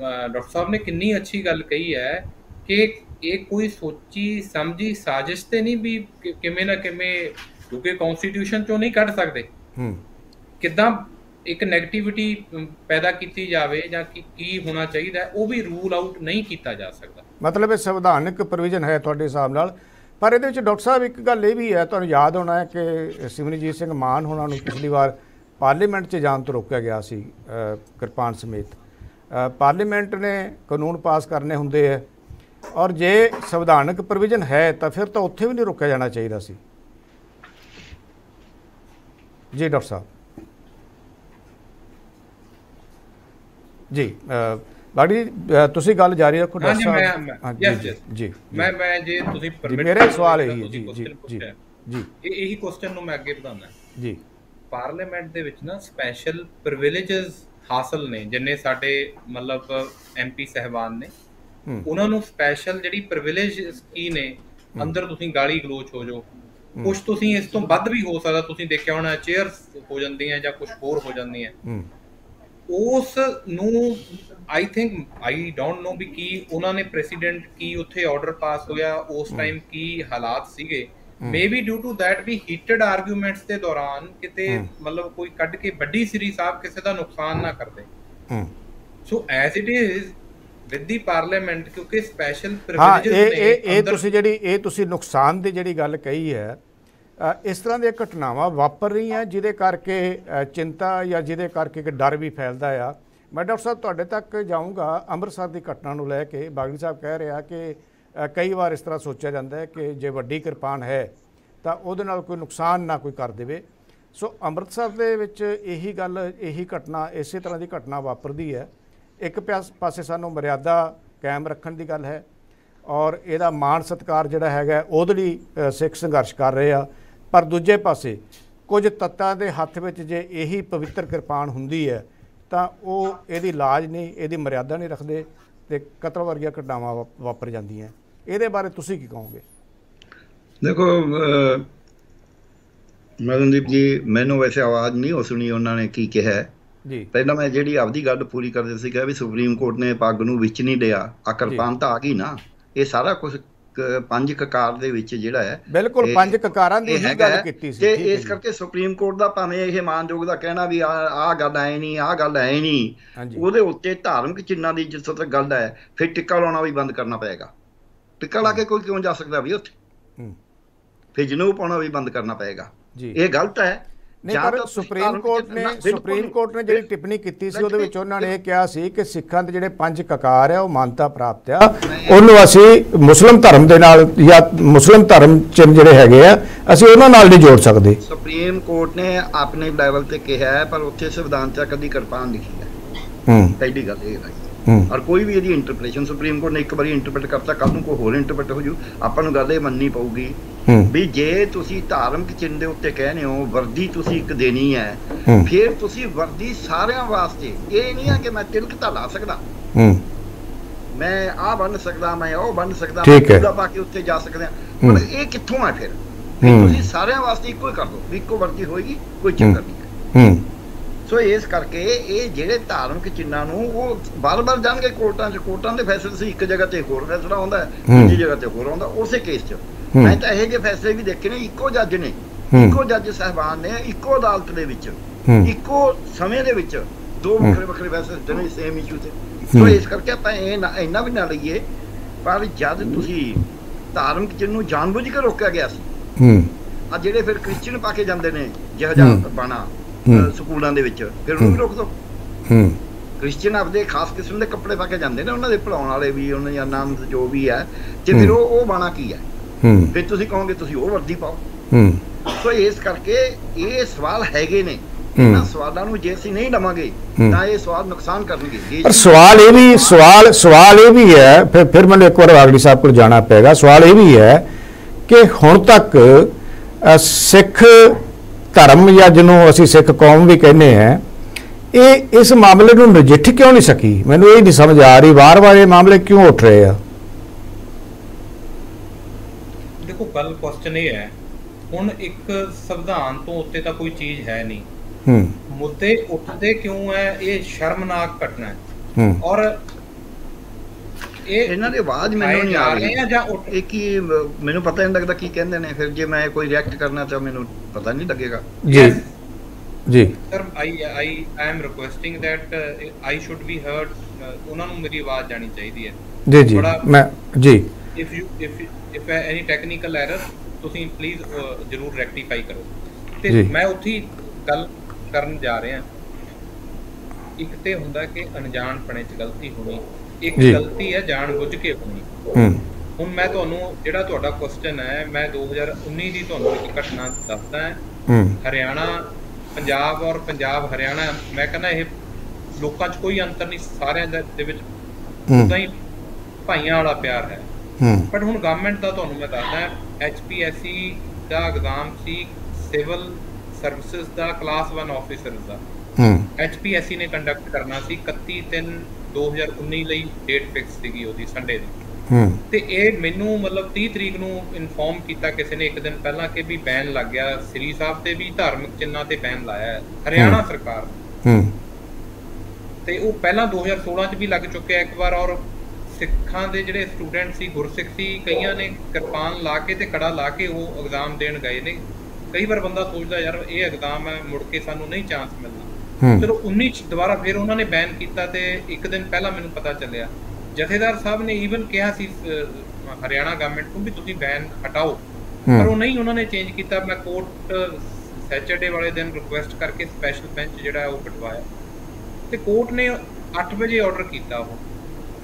ਡਾਕਟਰ ਸਾਹਿਬ ਨੇ ਕਿੰਨੀ ਅੱਛੀ ਗੱਲ ਕਹੀ ਹੈ ਕਿ ਇਹ ਕੋਈ ਸੋਚੀ ਸਮਝੀ ਸਾਜ਼ਿਸ਼ ਤੇ ਨਹੀਂ ਵੀ ਕਿਵੇਂ ਨਾ ਕਿਵੇਂ ਕਿਉਂਕਿ ਕਨਸਟੀਟਿਊਸ਼ਨ ਚੋਂ ਨਹੀਂ ਕੱਢ ਸਕਦੇ। ਹੂੰ। ਕਿੱਦਾਂ ਇੱਕ 네ਗੇਟਿਵਿਟੀ ਪੈਦਾ ਕੀਤੀ ਜਾਵੇ ਜਾਂ ਕੀ ਕੀ ਹੋਣਾ ਚਾਹੀਦਾ, ਉਹ ਵੀ ਰੂਲ ਆਊਟ ਨਹੀਂ ਕੀਤਾ ਜਾ ਸਕਦਾ। ਮਤਲਬ ਇਹ ਸੰਵਿਧਾਨਕ ਪ੍ਰੋਵੀਜ਼ਨ ਹੈ ਤੁਹਾਡੇ ਹਿਸਾਬ ਨਾਲ। ਪਰ ਇਹਦੇ ਵਿੱਚ ਡਾਕਟਰ ਸਾਹਿਬ, ਇੱਕ ਗੱਲ ਇਹ ਵੀ ਹੈ, ਤੁਹਾਨੂੰ ਯਾਦ ਹੋਣਾ ਹੈ ਕਿ ਸਿਮਰਨਜੀਤ ਸਿੰਘ ਮਾਨ ਹੋਣਾ ਨੂੰ ਪਿਛਲੀ ਵਾਰ ਪਾਰਲੀਮੈਂਟ 'ਚ ਜਾਣ ਤੋਂ ਰੋਕਿਆ ਗਿਆ ਸੀ ਕਿਰਪਾਨ ਸਮੇਤ। ਪਾਰਲੀਮੈਂਟ ਨੇ ਕਾਨੂੰਨ ਪਾਸ ਕਰਨੇ ਹੁੰਦੇ ਹੈ ਔਰ ਜੇ ਸੰਵਿਧਾਨਕ ਪ੍ਰੋਵੀਜ਼ਨ ਹੈ ਤਾਂ ਫਿਰ ਤਾਂ ਉੱਥੇ ਵੀ ਨਹੀਂ ਰੋਕਿਆ ਜਾਣਾ ਚਾਹੀਦਾ ਸੀ। ਜੀ, ਡਾਕਟਰ ਸਾਹਿਬ। ਜੀ ਲਾੜੀ ਤੁਸੀਂ ਗੱਲ ਜਾਰੀ ਰੱਖੋ ਡਾਕਟਰ ਸਾਹਿਬ। ਜੀ ਜੀ ਮੈਂ ਮੈਂ ਜੇ ਤੁਸੀਂ ਪਰਮਿਟ ਮੇਰੇ ਸਵਾਲ ਇਹੀ ਹੈ ਜੀ ਜੀ ਜੀ ਇਹ ਇਹੀ ਕੁਐਸਚਨ ਨੂੰ ਮੈਂ ਅੱਗੇ ਵਧਾਉਣਾ ਜੀ। ਪਾਰਲੀਮੈਂਟ ਦੇ ਵਿੱਚ ਨਾ ਸਪੈਸ਼ਲ ਪ੍ਰਿਵਿਲੇजेस ਹਾਸਲ ਨੇ ਜਿੰਨੇ ਸਾਡੇ ਮਤਲਬ ਐਮਪੀ ਸਹਿਬਾਨ ਨੇ। ਉਹਨਾਂ ਨੂੰ ਸਪੈਸ਼ਲ ਜਿਹੜੀ ਪ੍ਰਿਵਿਲੇਜਸ ਕੀ ਨੇ ਅੰਦਰ ਤੁਸੀਂ ਗਾਲੀ ਗਲੋਚ ਹੋ ਜਾਓ। ਕੁਝ ਤੁਸੀਂ ਇਸ ਤੋਂ ਵੱਧ ਵੀ ਹੋ ਸਕਦਾ ਤੁਸੀਂ ਦੇਖਿਆ ਹੋਣਾ ਚੇਅਰਸ ਹੋ ਜਾਂਦੀਆਂ ਜਾਂ ਕੁਝ ਹੋਰ ਹੋ ਜਾਂਦੀਆਂ। ਉਸ ਨੂੰ I think I don't know ਵੀ ਕੀ ਉਹਨਾਂ ਨੇ ਪ੍ਰੈਜ਼ੀਡੈਂਟ ਕੀ ਉੱਥੇ ਆਰਡਰ ਪਾਸ ਹੋਇਆ ਉਸ ਟਾਈਮ ਕੀ ਹਾਲਾਤ ਸੀਗੇ। Maybe due to that we heated arguments ਦੇ ਦੌਰਾਨ ਕਿਤੇ ਮਤਲਬ ਕੋਈ ਕੱਢ ਕੇ ਵੱਡੀ ਸ੍ਰੀ ਸਾਹਿਬ ਕਿਸੇ ਦਾ ਨੁਕਸਾਨ ਨਾ ਕਰਦੇ। So as it is with the parliament ਕਿਉਂਕਿ ਸਪੈਸ਼ਲ ਇਹ ਨੇ ਇਹ ਇਹ ਤੁਸੀਂ ਜਿਹੜੀ ਇਹ ਤੁਸੀਂ ਨੁਕਸਾਨ ਦੀ ਜਿਹੜੀ ਗੱਲ ਕਹੀ ਹੈ ਇਸ ਤਰ੍ਹਾਂ ਦੀਆਂ ਘਟਨਾਵਾਂ ਵਾਪਰ ਰਹੀਆਂ, ਜਿਹਦੇ ਕਰਕੇ ਚਿੰਤਾ ਜਾਂ ਜਿਹਦੇ ਕਰਕੇ ਇੱਕ ਡਰ ਵੀ ਫੈਲਦਾ ਆ। ਮੈਂ ਡਾਕਟਰ ਸਾਹਿਬ, ਤੁਹਾਡੇ ਤੱਕ ਜਾਊਂਗਾ ਅੰਮ੍ਰਿਤਸਰ ਦੀ ਘਟਨਾ ਨੂੰ ਲੈ ਕੇ। ਬਾਗੜੀ ਸਾਹਿਬ ਕਹਿ ਰਿਹਾ ਕਿ ਕਈ ਵਾਰ ਇਸ ਤਰ੍ਹਾਂ ਸੋਚਿਆ ਜਾਂਦਾ ਹੈ ਕਿ ਜੇ ਵੱਡੀ ਕਿਰਪਾਨ ਹੈ, ਤਾਂ ਉਹਦੇ ਨਾਲ ਕੋਈ ਨੁਕਸਾਨ ਨਾ ਕੋਈ ਕਰ ਦੇਵੇ। ਸੋ ਅੰਮ੍ਰਿਤਸਰ ਦੇ ਵਿੱਚ ਇਹੀ ਗੱਲ, ਇਹੀ ਘਟਨਾ, ਇਸੇ ਤਰ੍ਹਾਂ ਦੀ ਘਟਨਾ ਵਾਪਰਦੀ ਹੈ। ਇੱਕ ਪਿਆਸ- ਪਾਸੇ ਸਾਨੂੰ ਮਰਿਆਦਾ ਕਾਇਮ ਰੱਖਣ ਦੀ ਗੱਲ ਹੈ ਔਰ ਇਹਦਾ ਮਾਣ ਸਤਕਾਰ ਜਿਹੜਾ ਹੈਗਾ, ਉਹਦੇ ਲਈ ਸਿੱਖ ਸੰਘਰਸ਼ ਕਰ ਰਹੇ ਆ। ਪਰ ਦੂਜੇ ਪਾਸੇ ਕੁਝ ਤੱਤਾਂ ਦੇ ਹੱਥ ਵਿੱਚ ਜੇ ਇਹੀ ਪਵਿੱਤਰ ਕਿਰਪਾਨ ਹੁੰਦੀ ਹੈ ਤਾਂ ਉਹ ਇਹਦੀ ਲਾਜ ਨਹੀਂ ਇਹਦੀ ਮਰਿਆਦਾ ਨਹੀਂ ਰੱਖਦੇ ਤੇ ਕਤਲ ਵਰਗੀਆਂ ਘਟਨਾਵਾਂ ਵਾਪਰ ਜਾਂਦੀਆਂ। ਇਹਦੇ ਬਾਰੇ ਤੁਸੀਂ ਕੀ ਕਹੋਗੇ? ਦੇਖੋ ਅਹ, ਮਦਨਦੀਪ ਜੀ ਮੈਨੂੰ ਵੈਸੇ ਆਵਾਜ਼ ਨਹੀਂ ਹੋ ਸੁਣੀ ਉਹਨਾਂ ਨੇ ਕੀ ਕਿਹਾ। ਜੀ। ਪਹਿਲਾਂ ਮੈਂ ਜਿਹੜੀ ਆਪਦੀ ਗੱਲ ਪੂਰੀ ਕਰਦੇ ਸੀ ਕਿ ਵੀ ਸੁਪਰੀਮ ਕੋਰਟ ਨੇ ਪੱਗ ਨੂੰ ਵਿੱਚ ਨਹੀਂ ਲਿਆ ਆ ਕਿਰਪਾਨ ਤਾਂ ਆ ਗਈ ਨਾ ਇਹ ਸਾਰਾ ਕੁਝ ਪੰਜ ਕਕਾਰ ਦੇ ਵਿੱਚ ਜਿਹੜਾ ਹੈ ਬਿਲਕੁਲ ਪੰਜ ਕਕਾਰਾਂ ਦੀ ਹੀ ਗੱਲ ਕੀਤੀ ਸੀ। ਤੇ ਇਸ। ਕਰਕੇ ਸੁਪਰੀਮ ਕੋਰਟ ਦਾ ਭਾਵੇਂ ਇਹ ਮਾਨਯੋਗ ਦਾ ਕਹਿਣਾ ਵੀ ਆ ਆ ਗੱਲ ਐ ਨਹੀਂ ਆ ਗੱਲ ਐ ਨਹੀਂ ਉਹਦੇ ਉੱਤੇ ਧਾਰਮਿਕ ਚਿੰਨ੍ਹਾਂ ਦੀ ਜਿੱਥੋਂ ਤੱਕ ਗੱਲ ਹੈ ਫਿਰ ਟਿੱਕਾ ਲਾਉਣਾ ਵੀ ਬੰਦ ਕਰਨਾ ਪਏਗਾ। ਟਿੱਕਾ ਲਾ ਕੇ ਕੋਈ ਕਿਉਂ ਜਾ ਸਕਦਾ ਵੀ ਉੱਥੇ? ਫਿਰ ਜਨੂ ਪਾਉਣਾ ਵੀ ਬੰਦ ਕਰਨਾ ਪਏਗਾ। ਇਹ ਗਲਤ ਹੈ। ਨਹੀਂ ਪਰ ਸੁਪਰੀਮ ਕੋਰਟ ਨੇ ਸੁਪਰੀਮ। ਕੋਰਟ ਨੇ ਜਿਹੜੀ ਟਿੱਪਣੀ ਕੀਤੀ ਸੀ ਉਹਦੇ ਵਿੱਚ ਉਹਨਾਂ ਨੇ ਇਹ ਕਿਹਾ ਸੀ ਕਿ ਸਿੱਖਾਂ ਦੇ ਜਿਹੜੇ ਪੰਜ ਕਕਾਰ ਆ ਉਹ ਮਾਨਤਾ ਪ੍ਰਾਪਤ ਆ। ਉਹਨੂੰ ਅਸੀਂ ਮੁਸਲਮ ਧਰਮ ਦੇ ਨਾਲ ਜਾਂ ਮੁਸਲਮ ਧਰਮ ਚ ਜਿਹੜੇ ਹੈਗੇ ਆ ਅਸੀਂ ਉਹਨਾਂ ਨਾਲ ਨਹੀਂ ਜੋੜ ਸਕਦੇ। ਸੁਪਰੀਮ ਕੋਰਟ ਨੇ ਆਪਣੇ ਲੈਵਲ ਤੇ ਕਿਹਾ ਪਰ ਉੱਥੇ ਸੰਵਿਧਾਨ 'ਚ ਕਦੀ ਕਿਰਪਾਨ ਲਿਖੀ ਹੈ। ਹੂੰ। ਪਹਿਲੀ ਗੱਲ ਇਹ ਹੂੰ। ਔਰ ਕੋਈ ਵੀ ਇਹਦੀ ਇੰਟਰਪ੍ਰੀਟੇਸ਼ਨ ਸੁਪਰੀਮ ਕੋਰਟ ਨੇ ਇੱਕ ਵਾਰੀ ਇੰਟਰਪ੍ਰੀਟ ਕਰਤਾ ਕੱਲ ਨੂੰ ਕੋਈ ਹੋਰ ਇੰਟਰਪ੍ਰੀਟ ਹੋ ਜੂ ਆਪਾਂ ਨੂੰ ਗੱਲ ਇਹ ਮੰਨਣੀ ਪਊਗੀ ਵੀ ਜੇ ਤੁਸੀਂ ਧਾਰਮਿਕ ਚਿੰਨ੍ਹ ਦੇ ਉੱਤੇ ਕਹਿੰਦੇ ਹੋ ਵਰਦੀ ਤੁਸੀਂ ਇੱਕ ਦੇਣੀ ਹੈ ਫਿਰ ਤੁਸੀਂ ਵਰਦੀ ਸਾਰਿਆਂ ਵਾਸਤੇ ਇਹ ਨਹੀਂ ਹੈ ਕਿ ਮੈਂ ਤਿਲਕ ਤਾਂ ਲਾ ਸਕਦਾ। ਮੈਂ ਆਹ ਬਣ ਸਕਦਾ ਮੈਂ ਉਹ ਬਣ ਸਕਦਾ। ਮੈਂ ਪਾ ਕੇ ਉੱਤੇ ਜਾ ਸਕਦਾ। ਪਰ ਇਹ ਕਿੱਥੋਂ ਹੈ ਫਿਰ। ਤੁਸੀਂ ਸਾਰਿਆਂ ਵਾਸਤੇ ਇੱਕੋ ਹੀ ਕਰ ਵੀ ਇੱਕੋ ਵਰਦੀ ਹੋਏਗੀ ਕੋਈ। ਚੱਕਰ ਨਹੀਂ ਹੂੰ। ਸੋ ਇਸ ਕਰਕੇ ਇਹ ਜਿਹੜੇ ਧਾਰਮਿਕ ਚਿੰਨ੍ਹਾਂ ਨੂੰ ਉਹ ਬਾਰ-ਬਾਰ ਜਾਣਗੇ ਕੋਰਟਾਂ 'ਚ ਕੋਰਟਾਂ ਦੇ ਫੈਸਲੇ ਸੀ ਇੱਕ ਜਗ੍ਹਾ ਤੇ ਹੋਰ ਫੈਸਲਾ ਆਉਂਦਾ ਹੈ ਹੂੰ। ਦੂਜੀ ਜਗ੍ਹਾ ਤੇ ਹੋਰ ਆਉਂਦਾ ਉਸੇ ਕੇਸ 'ਚ। ਮੈਂ ਤਾਂ ਇਹੋ ਜਿਹੇ ਫੈਸਲੇ ਵੀ ਦੇਖੇ ਨੇ ਇੱਕੋ ਜੱਜ ਨੇ। ਇੱਕੋ ਜੱਜ ਸਾਹਿਬਾਨ ਨੇ ਇੱਕੋ ਅਦਾਲਤ ਦੇ ਵਿੱਚ ਇੱਕੋ ਸਮੇਂ ਦੇ ਵਿੱਚ ਦੋ। ਵੱਖਰੇ ਵੱਖਰੇ ਫੈਸਲੇ ਦਿੱਤੇ ਨੇ ਸੇਮ ਇਸ਼ੂ ਤੇ ਸੋ। ਇਸ ਕਰਕੇ ਆਪਾਂ ਇਹ ਨਾ ਇੰਨਾ ਵੀ ਨਾ ਲਈਏ ਪਰ ਜਦ ਤੁਸੀਂ ਧਾਰਮਿਕ ਚਿੰਨ੍ਹ ਨੂੰ ਜਾਣਬੁੱਝ ਕੇ ਰੋਕਿਆ ਗਿਆ ਸੀ ਹੂੰ ਆ ਜਿਹੜੇ ਫਿਰ ਕ੍ਰਿਸਚੀਅਨ ਪਾ ਕੇ ਜਾਂਦੇ ਨੇ ਜਿਹੋ ਹੂੰ। ਜਿਹਾ ਬਾਣਾ ਸਕੂਲਾਂ ਦੇ ਵਿੱਚ। ਫਿਰ ਉਹਨੂੰ ਵੀ। ਰੋਕ ਦੋ। ਹੂੰ। ਕ੍ਰਿਸਚੀਅਨ ਆਪਦੇ ਖਾਸ ਕਿਸਮ ਦੇ ਕੱਪੜੇ ਪਾ ਕੇ ਜਾਂਦੇ ਨੇ ਉਹਨਾਂ ਦੇ ਪੜਾਉਣ ਵਾਲੇ ਵੀ ਉਹਨਾਂ ਜਾਂ ਨਾਮ ਜੋ ਵੀ ਹੈ। ਤੇ ਫਿਰ। ਉਹ ਉਹ ਬਾਣਾ ਕੀ ਹੈ? ਹੂੰ। ਫਿਰ ਤੁਸੀਂ ਕਹੋਗੇ ਤੁਸੀਂ ਉਹ ਵਰਦੀ ਪਾਓ। ਹੂੰ। ਸੋ ਇਸ ਕਰਕੇ ਇਹ ਸਵਾਲ ਹੈਗੇ ਨੇ। ਇਹਨਾਂ ਸਵਾਲਾਂ ਨੂੰ ਜੇ ਅਸੀਂ ਨਹੀਂ ਲਵਾਂਗੇ। ਤਾਂ ਇਹ ਸਵਾਲ ਨੁਕਸਾਨ ਕਰਨਗੇ। ਪਰ ਸਵਾਲ ਇਹ ਵੀ ਸਵਾਲ ਸਵਾਲ ਇਹ ਵੀ ਹੈ ਫਿਰ ਫਿਰ ਮੈਨੂੰ ਇੱਕ ਵਾਰ ਵਾਗੜੀ ਸਾਹਿਬ ਕੋਲ ਜਾਣਾ ਪਏਗਾ। ਸਵਾਲ ਇਹ ਵੀ ਹੈ ਕਿ ਹੁਣ ਤੱਕ ਸਿੱਖ ਧਰਮ ਜਾਂ ਜਿਹਨੂੰ ਅਸੀਂ ਸਿੱਖ ਕੌਮ ਵੀ ਕਹਿੰਦੇ ਆ ਇਹ ਇਸ ਮਾਮਲੇ ਨੂੰ ਨਜਿੱਠ ਕਿਉਂ ਨਹੀਂ ਸਕੀ? ਮੈਨੂੰ ਇਹ ਨਹੀਂ ਸਮਝ ਆ ਰਹੀ ਵਾਰ-ਵਾਰ ਇਹ ਮਾਮਲੇ ਕਿਉਂ ਉੱਠ ਰਹੇ ਆ? ਦੇਖੋ ਗੱਲ ਕੁਐਸਚਨ ਇਹ ਹੈ ਹੁਣ ਇੱਕ ਸੰਵਿਧਾਨ ਤੋਂ ਉੱਤੇ ਤਾਂ ਕੋਈ ਚੀਜ਼ ਹੈ ਨਹੀਂ। ਹੂੰ। ਮੁੱਦੇ ਉੱਠਦੇ ਕਿਉਂ ਹੈ ਇਹ ਸ਼ਰਮਨਾਕ ਘਟਨਾ ਹੈ। ਹੂੰ। ਔਰ ਇਹਨਾਂ ਦੀ ਆਵਾਜ਼ ਮੈਨੂੰ ਨਹੀਂ ਆ ਰਹੀ। ਇਹ ਕੀ ਮੈਨੂੰ ਪਤਾ ਨਹੀਂ ਲੱਗਦਾ ਕੀ ਕਹਿੰਦੇ ਨੇ ਫਿਰ ਜੇ ਮੈਂ ਕੋਈ ਰਿਐਕਟ ਕਰਨਾ ਤਾਂ ਮੈਨੂੰ ਪਤਾ ਨਹੀਂ ਲੱਗੇਗਾ। ਜੀ। ਜੀ। Sir I I am requesting that I should be heard ਉਹਨਾਂ ਨੂੰ ਮੇਰੀ ਆਵਾਜ਼ ਜਾਣੀ ਚਾਹੀਦੀ ਹੈ। ਜੀ ਜੀ। ਬੜਾ- ਮੈਂ ਜੀ। If you if if any technical error ਤੁਸੀਂ ਪਲੀਜ਼ ਜਰੂਰ ਰੈਕਟੀਫਾਈ ਕਰੋ। ਤੇ। ਮੈਂ ਉੱਥੇ ਗੱਲ ਕਰਨ ਜਾ ਰਿਹਾ। ਇੱਕ ਤੇ ਹੁੰਦਾ ਕਿ ਅਣਜਾਣਪਣੇ ਚ ਗਲਤੀ ਹੋਣੀ। ਇੱਕ। ਗਲਤੀ ਹੈ ਜਾਣਬੁੱਝ ਕੇ ਹੋਣੀ। ਹੂੰ। ਹੁਣ ਮੈਂ ਤੁਹਾਨੂੰ ਜਿਹੜਾ ਤੁਹਾਡਾ ਕੁਐਸਚਨ ਹੈ ਮੈਂ 2019 ਦੀ ਤੁਹਾਨੂੰ ਇੱਕ ਘਟਨਾ ਦੱਸਦਾ ਹਾਂ। ਹਰਿਆਣਾ ਪੰਜਾਬ ਔਰ ਪੰਜਾਬ ਹਰਿਆਣਾ ਮੈਂ ਕਹਿੰਦਾ ਇਹ ਲੋਕਾਂ 'ਚ ਕੋਈ ਅੰਤਰ ਨਹੀਂ ਸਾਰਿਆਂ ਦੇ ਦੇ ਵਿੱਚ ਉਦਾਂ ਹੀ ਭਾਈਆਂ ਵਾਲਾ ਪਿਆਰ ਹੈ। ਹੂੰ। ਬਟ ਹੁਣ ਗਵਰਨਮੈਂਟ ਦਾ ਤੁਹਾਨੂੰ ਮੈਂ ਦੱਸਦਾ ਐਚਪੀਐਸਸੀ ਦਾ ਐਗਜ਼ਾਮ ਸੀ ਸਿਵਲ ਸਰਵਿਸਿਜ਼ ਦਾ ਕਲਾਸ 1 ਆਫੀਸਰ ਦਾ। ਹੂੰ। ਐਚਪੀਐਸਸੀ ਨੇ ਕੰਡਕਟ ਕਰਨਾ ਸੀ 31 3 2019 ਲਈ ਡੇਟ ਫਿਕਸ ਸੀਗੀ ਉਹਦੀ ਸੰਡੇ ਦੀ। ਹੂੰ। ਤੇ ਇਹ ਮੈਨੂੰ ਮਤਲਬ 30 ਤਰੀਕ ਨੂੰ ਇਨਫੋਰਮ ਕੀਤਾ ਕਿਸੇ ਨੇ ਇੱਕ ਦਿਨ ਪਹਿਲਾਂ ਕਿ ਵੀ ਬੈਨ ਲੱਗ ਗਿਆ। ਸ੍ਰੀ ਸਾਹਿਬ ਤੇ ਵੀ ਧਾਰਮਿਕ ਚਿੰਨ੍ਹਾਂ ਤੇ ਬੈਨ ਲਾਇਆ ਹੈ। ਹਰਿਆਣਾ। ਸਰਕਾਰ। ਹੂੰ। ਤੇ ਉਹ ਪਹਿਲਾਂ 2016 ਚ ਵੀ ਲੱਗ ਚੁੱਕਿਆ ਇੱਕ ਵਾਰ ਔਰ ਸਿੱਖਾਂ ਦੇ ਜਿਹੜੇ ਸਟੂਡੈਂਟ ਸੀ ਗੁਰਸਿੱਖ ਸੀ ਕਈਆਂ ਨੇ ਕਿਰਪਾਨ ਲਾ ਕੇ ਤੇ ਕੜਾ ਲਾ ਕੇ ਉਹ ਐਗਜ਼ਾਮ ਦੇਣ ਗਏ ਨੇ। ਕਈ ਵਾਰ ਬੰਦਾ ਸੋਚਦਾ ਯਾਰ ਇਹ ਐਗਜ਼ਾਮ ਹੈ ਮੁੜ ਕੇ ਸਾਨੂੰ ਨਹੀਂ ਚਾਂਸ ਮਿਲਣਾ। ਹੂੰ ਚਲੋ 19 ਚ ਦੁਬਾਰਾ ਫਿਰ ਉਹਨਾਂ ਨੇ ਬੈਨ ਕੀਤਾ ਤੇ ਇੱਕ ਦਿਨ ਪਹਿਲਾਂ ਮੈਨੂੰ ਪਤਾ ਚੱਲਿਆ। ਜਥੇਦਾਰ ਸਾਹਿਬ ਨੇ ਈਵਨ ਕਿਹਾ ਸੀ ਹਰਿਆਣਾ ਗਵਰਨਮੈਂਟ ਨੂੰ ਵੀ ਤੁਸੀਂ ਬੈਨ ਹਟਾਓ। ਪਰ ਉਹ ਨਹੀਂ ਉਹਨਾਂ ਨੇ ਚੇਂਜ ਕੀਤਾ। ਮੈਂ ਕੋਰਟ ਸੈਚਰਡੇ ਵਾਲੇ ਦਿਨ ਰਿਕੁਐਸਟ ਕਰਕੇ ਸਪੈਸ਼ਲ ਬੈਂਚ ਜਿਹੜਾ ਉਹ ਕਟਵਾਇਆ। ਤੇ ਕੋਰਟ ਨੇ 8 ਵਜੇ ਆਰਡਰ ਕੀਤਾ ਉਹ।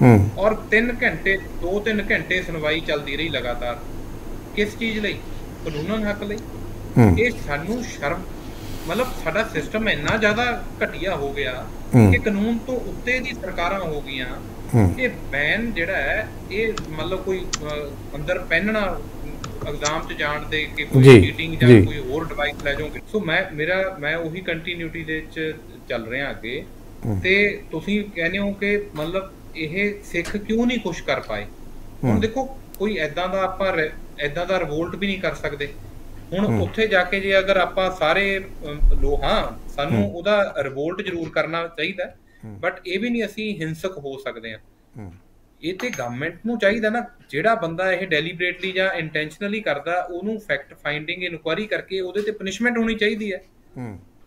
ਹੂੰ। ਔਰ 3 ਘੰਟੇ 2-3 ਘੰਟੇ ਸੁਣਵਾਈ ਚੱਲਦੀ ਰਹੀ ਲਗਾਤਾਰ। ਕਿਸ ਚੀਜ਼ ਲਈ? ਕਾਨੂੰਨਨ ਹੱਕ ਲਈ। ਇਹ ਸਾਨੂੰ ਸ਼ਰਮ ਮਤਲਬ ਸਾਡਾ ਸਿਸਟਮ ਇੰਨਾ ਜ਼ਿਆਦਾ ਘਟੀਆ ਹੋ ਗਿਆ। ਕਿ ਕਾਨੂੰਨ ਤੋਂ ਉੱਤੇ ਦੀ ਸਰਕਾਰਾਂ ਹੋ ਗਈਆਂ ਇਹ ਬੈਨ ਜਿਹੜਾ ਹੈ ਇਹ ਮਤਲਬ ਕੋਈ ਅੰਦਰ ਪਹਿਨਣਾ ਐਗਜ਼ਾਮ 'ਚ ਜਾਣ ਦੇ ਕਿ ਕੋਈ ਚੀਟਿੰਗ ਜਾਂ। ਕੋਈ ਹੋਰ ਡਿਵਾਈਸ ਲੈ ਜਾਓਗੇ ਸੋ ਮੈਂ ਮੇਰਾ ਮੈਂ ਉਹੀ ਕੰਟੀਨਿਊਟੀ ਦੇ ਵਿੱਚ ਚੱਲ ਰਿਹਾ ਅੱਗੇ। ਤੇ ਤੁਸੀਂ ਕਹਿੰਦੇ ਹੋ ਕਿ ਮਤਲਬ ਇਹ ਸਿੱਖ ਕਿਉਂ ਨਹੀਂ ਕੁਝ ਕਰ ਪਾਏ। ਹੁਣ ਦੇਖੋ ਕੋਈ ਐਦਾਂ ਦਾ ਆਪਾਂ ਐਦਾਂ ਦਾ ਰਿਵੋਲਟ ਵੀ ਨਹੀਂ ਕਰ ਸਕਦੇ ਹੁਣ। ਉੱਥੇ ਜਾ ਕੇ ਜੇ ਅਗਰ ਆਪਾਂ ਸਾਰੇ ਅਮ, ਲੋ ਹਾਂ ਸਾਨੂੰ। ਉਹਦਾ ਰਿਵੋਲਟ ਜ਼ਰੂਰ ਕਰਨਾ ਚਾਹੀਦਾ। ਬਟ ਇਹ ਵੀ ਨਹੀਂ ਅਸੀਂ ਹਿੰਸਕ ਹੋ ਸਕਦੇ ਹੂੰ ਇਹ ਤੇ ਗਵਰਨਮੈਂਟ ਨੂੰ ਚਾਹੀਦਾ ਨਾ ਜਿਹੜਾ ਬੰਦਾ ਇਹ ਡੈਲੀਬਰੇਟਲੀ ਜਾਂ ਇੰਟੈਂਸ਼ਨਲੀ ਕਰਦਾ ਉਹਨੂੰ ਫੈਕਟ ਫਾਈਂਡਿੰਗ ਇਨਕੁਆਇਰੀ ਕਰਕੇ ਉਹਦੇ ਤੇ ਪਨਿਸ਼ਮੈਂਟ ਹੋਣੀ ਚਾਹੀਦੀ ਹੈ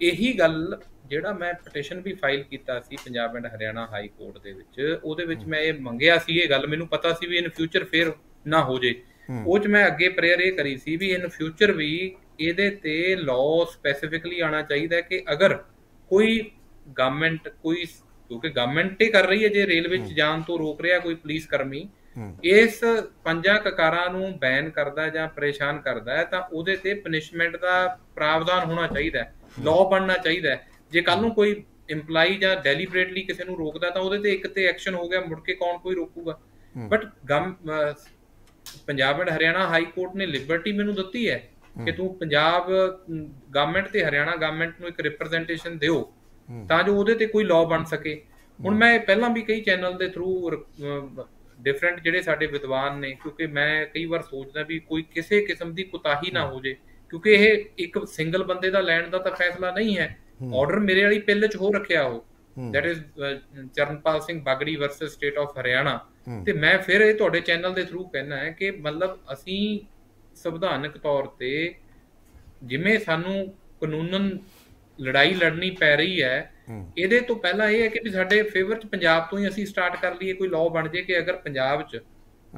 ਇਹੀ ਗੱਲ ਜਿਹੜਾ ਮੈਂ ਪਟੀਸ਼ਨ ਵੀ ਫਾਈਲ ਕੀਤਾ ਸੀ Punjab and Haryana high court ਦੇ ਵਿੱਚ ਉਹਦੇ ਵਿੱਚ ਮੈਂ ਇਹ ਮੰਗਿਆ ਸੀ ਇਹ ਗੱਲ ਮੈਨੂੰ ਪਤਾ ਸੀ ਵੀ ਇਨ ਫਿਊਚਰ ਫੇਰ ਨਾ ਹੋ ਜੇ। ਉਹ ਚ ਮੈਂ ਅੱਗੇ ਪ੍ਰੇਅਰ ਇਹ ਕਰੀ ਸੀ ਵੀ ਇਨ ਫਿਊਚਰ ਵੀ ਇਹਦੇ ਤੇ ਲਾਅ ਸਪੈਸੀਫਿਕਲੀ ਆਣਾ ਚਾਹੀਦਾ ਕਿ ਅਗਰ ਕੋਈ ਗਵਰਨਮੈਂਟ ਕੋਈ ਕਿਉਂਕਿ ਗਵਰਨਮੈਂਟ ਹੀ ਕਰ ਰਹੀ ਹੈ ਜੇ ਰੇਲਵੇ ਚ ਜਾਣ ਤੋਂ ਰੋਕ ਰਿਹਾ ਕੋਈ ਪੁਲਿਸ ਕਰਮੀ ਇਸ ਪੰਜਾਂ ਕਕਾਰਾਂ ਨੂੰ ਬੈਨ ਕਰਦਾ ਜਾਂ ਪਰੇਸ਼ਾਨ ਕਰਦਾ ਹੈ ਤਾਂ ਉਹਦੇ ਤੇ ਪਨਿਸ਼ਮੈਂਟ ਦਾ ਪ੍ਰਾਵਧਾਨ ਹੋਣਾ ਚਾਹੀਦਾ ਹੈ ਲਾਅ ਬਣਨਾ ਚਾਹੀਦਾ ਹੈ। ਜੇ ਕੱਲ ਨੂੰ ਕੋਈ ਇੰਪਲਾਈ ਜਾਂ ਡੈਲੀਬਰੇਟਲੀ ਕਿਸੇ ਨੂੰ ਰੋਕਦਾ ਤਾਂ ਉਹਦੇ ਤੇ ਇੱਕ ਤੇ ਐਕਸ਼ਨ ਹੋ ਗਿਆ ਮੁੜ ਕੇ ਕੌਣ ਕੋਈ ਰੋਕੂਗਾ। But gum Punjab and Haryana high court ਨੇ ਲਿਬਰਟੀ ਮੈਨੂੰ ਦਿੱਤੀ ਹੈ ਕਿ ਤੂੰ ਪੰਜਾਬ ਗਵਰਨਮੈਂਟ ਤੇ ਹਰਿਆਣਾ ਗਵਰਨਮੈਂਟ ਨੂੰ ਇੱਕ ਰਿਪਰੈਜ਼ੈਂਟੇਸ਼ਨ ਦਿਓ। ਤਾਂ ਜੋ ਉਹਦੇ ਤੇ ਕੋਈ ਲਾਅ ਬਣ ਸਕੇ। ਹੁਣ ਮੈਂ ਪਹਿਲਾਂ ਵੀ ਕਈ ਚੈਨਲ ਦੇ ਥਰੂ ਡਿਫਰੈਂਟ ਜਿਹੜੇ ਸਾਡੇ ਵਿਦਵਾਨ ਨੇ ਕਿਉਂਕਿ ਮੈਂ ਕਈ ਵਾਰ ਸੋਚਦਾ ਵੀ ਕੋਈ ਕਿਸੇ ਕਿਸਮ ਦੀ ਕੁਤਾਹੀ ਨਾ ਹੋ। ਜੇ ਕਿਉਂਕਿ ਇਹ ਇੱਕ ਸਿੰਗਲ ਬੰਦੇ ਦਾ ਲੈਣ ਦਾ ਤਾਂ ਫੈਸਲਾ ਨਹੀਂ ਹੈ। ਆਰਡਰ ਮੇਰੇ ਵਾਲੀ ਪਿੱਲ 'ਚ ਹੋ ਰੱਖਿਆ ਉਹ। ਹੂੰ। That is Charanpal Singh Bagri versus state of Haryana. ਤੇ ਮੈਂ ਫਿਰ ਇਹ ਤੁਹਾਡੇ ਚੈਨਲ ਦੇ ਥਰੂ ਕਹਿਣਾ ਹੈ ਕਿ ਮਤਲਬ ਅਸੀਂ ਸੰਵਿਧਾਨਕ ਤੌਰ ਤੇ ਜਿਵੇਂ ਸਾਨੂੰ ਕਾਨੂੰਨਨ ਲੜਾਈ ਲੜਨੀ ਪੈ ਰਹੀ ਹੈ ਇਹਦੇ ਤੋਂ ਪਹਿਲਾਂ ਇਹ ਹੈ ਕਿ ਵੀ ਸਾਡੇ ਫੇਵਰ ਚ ਪੰਜਾਬ ਤੋਂ ਹੀ ਅਸੀਂ ਸਟਾਰਟ ਕਰ ਲਈਏ ਕੋਈ ਲਾਅ ਬਣ ਜੇ ਕਿ ਅਗਰ ਪੰਜਾਬ ਚ।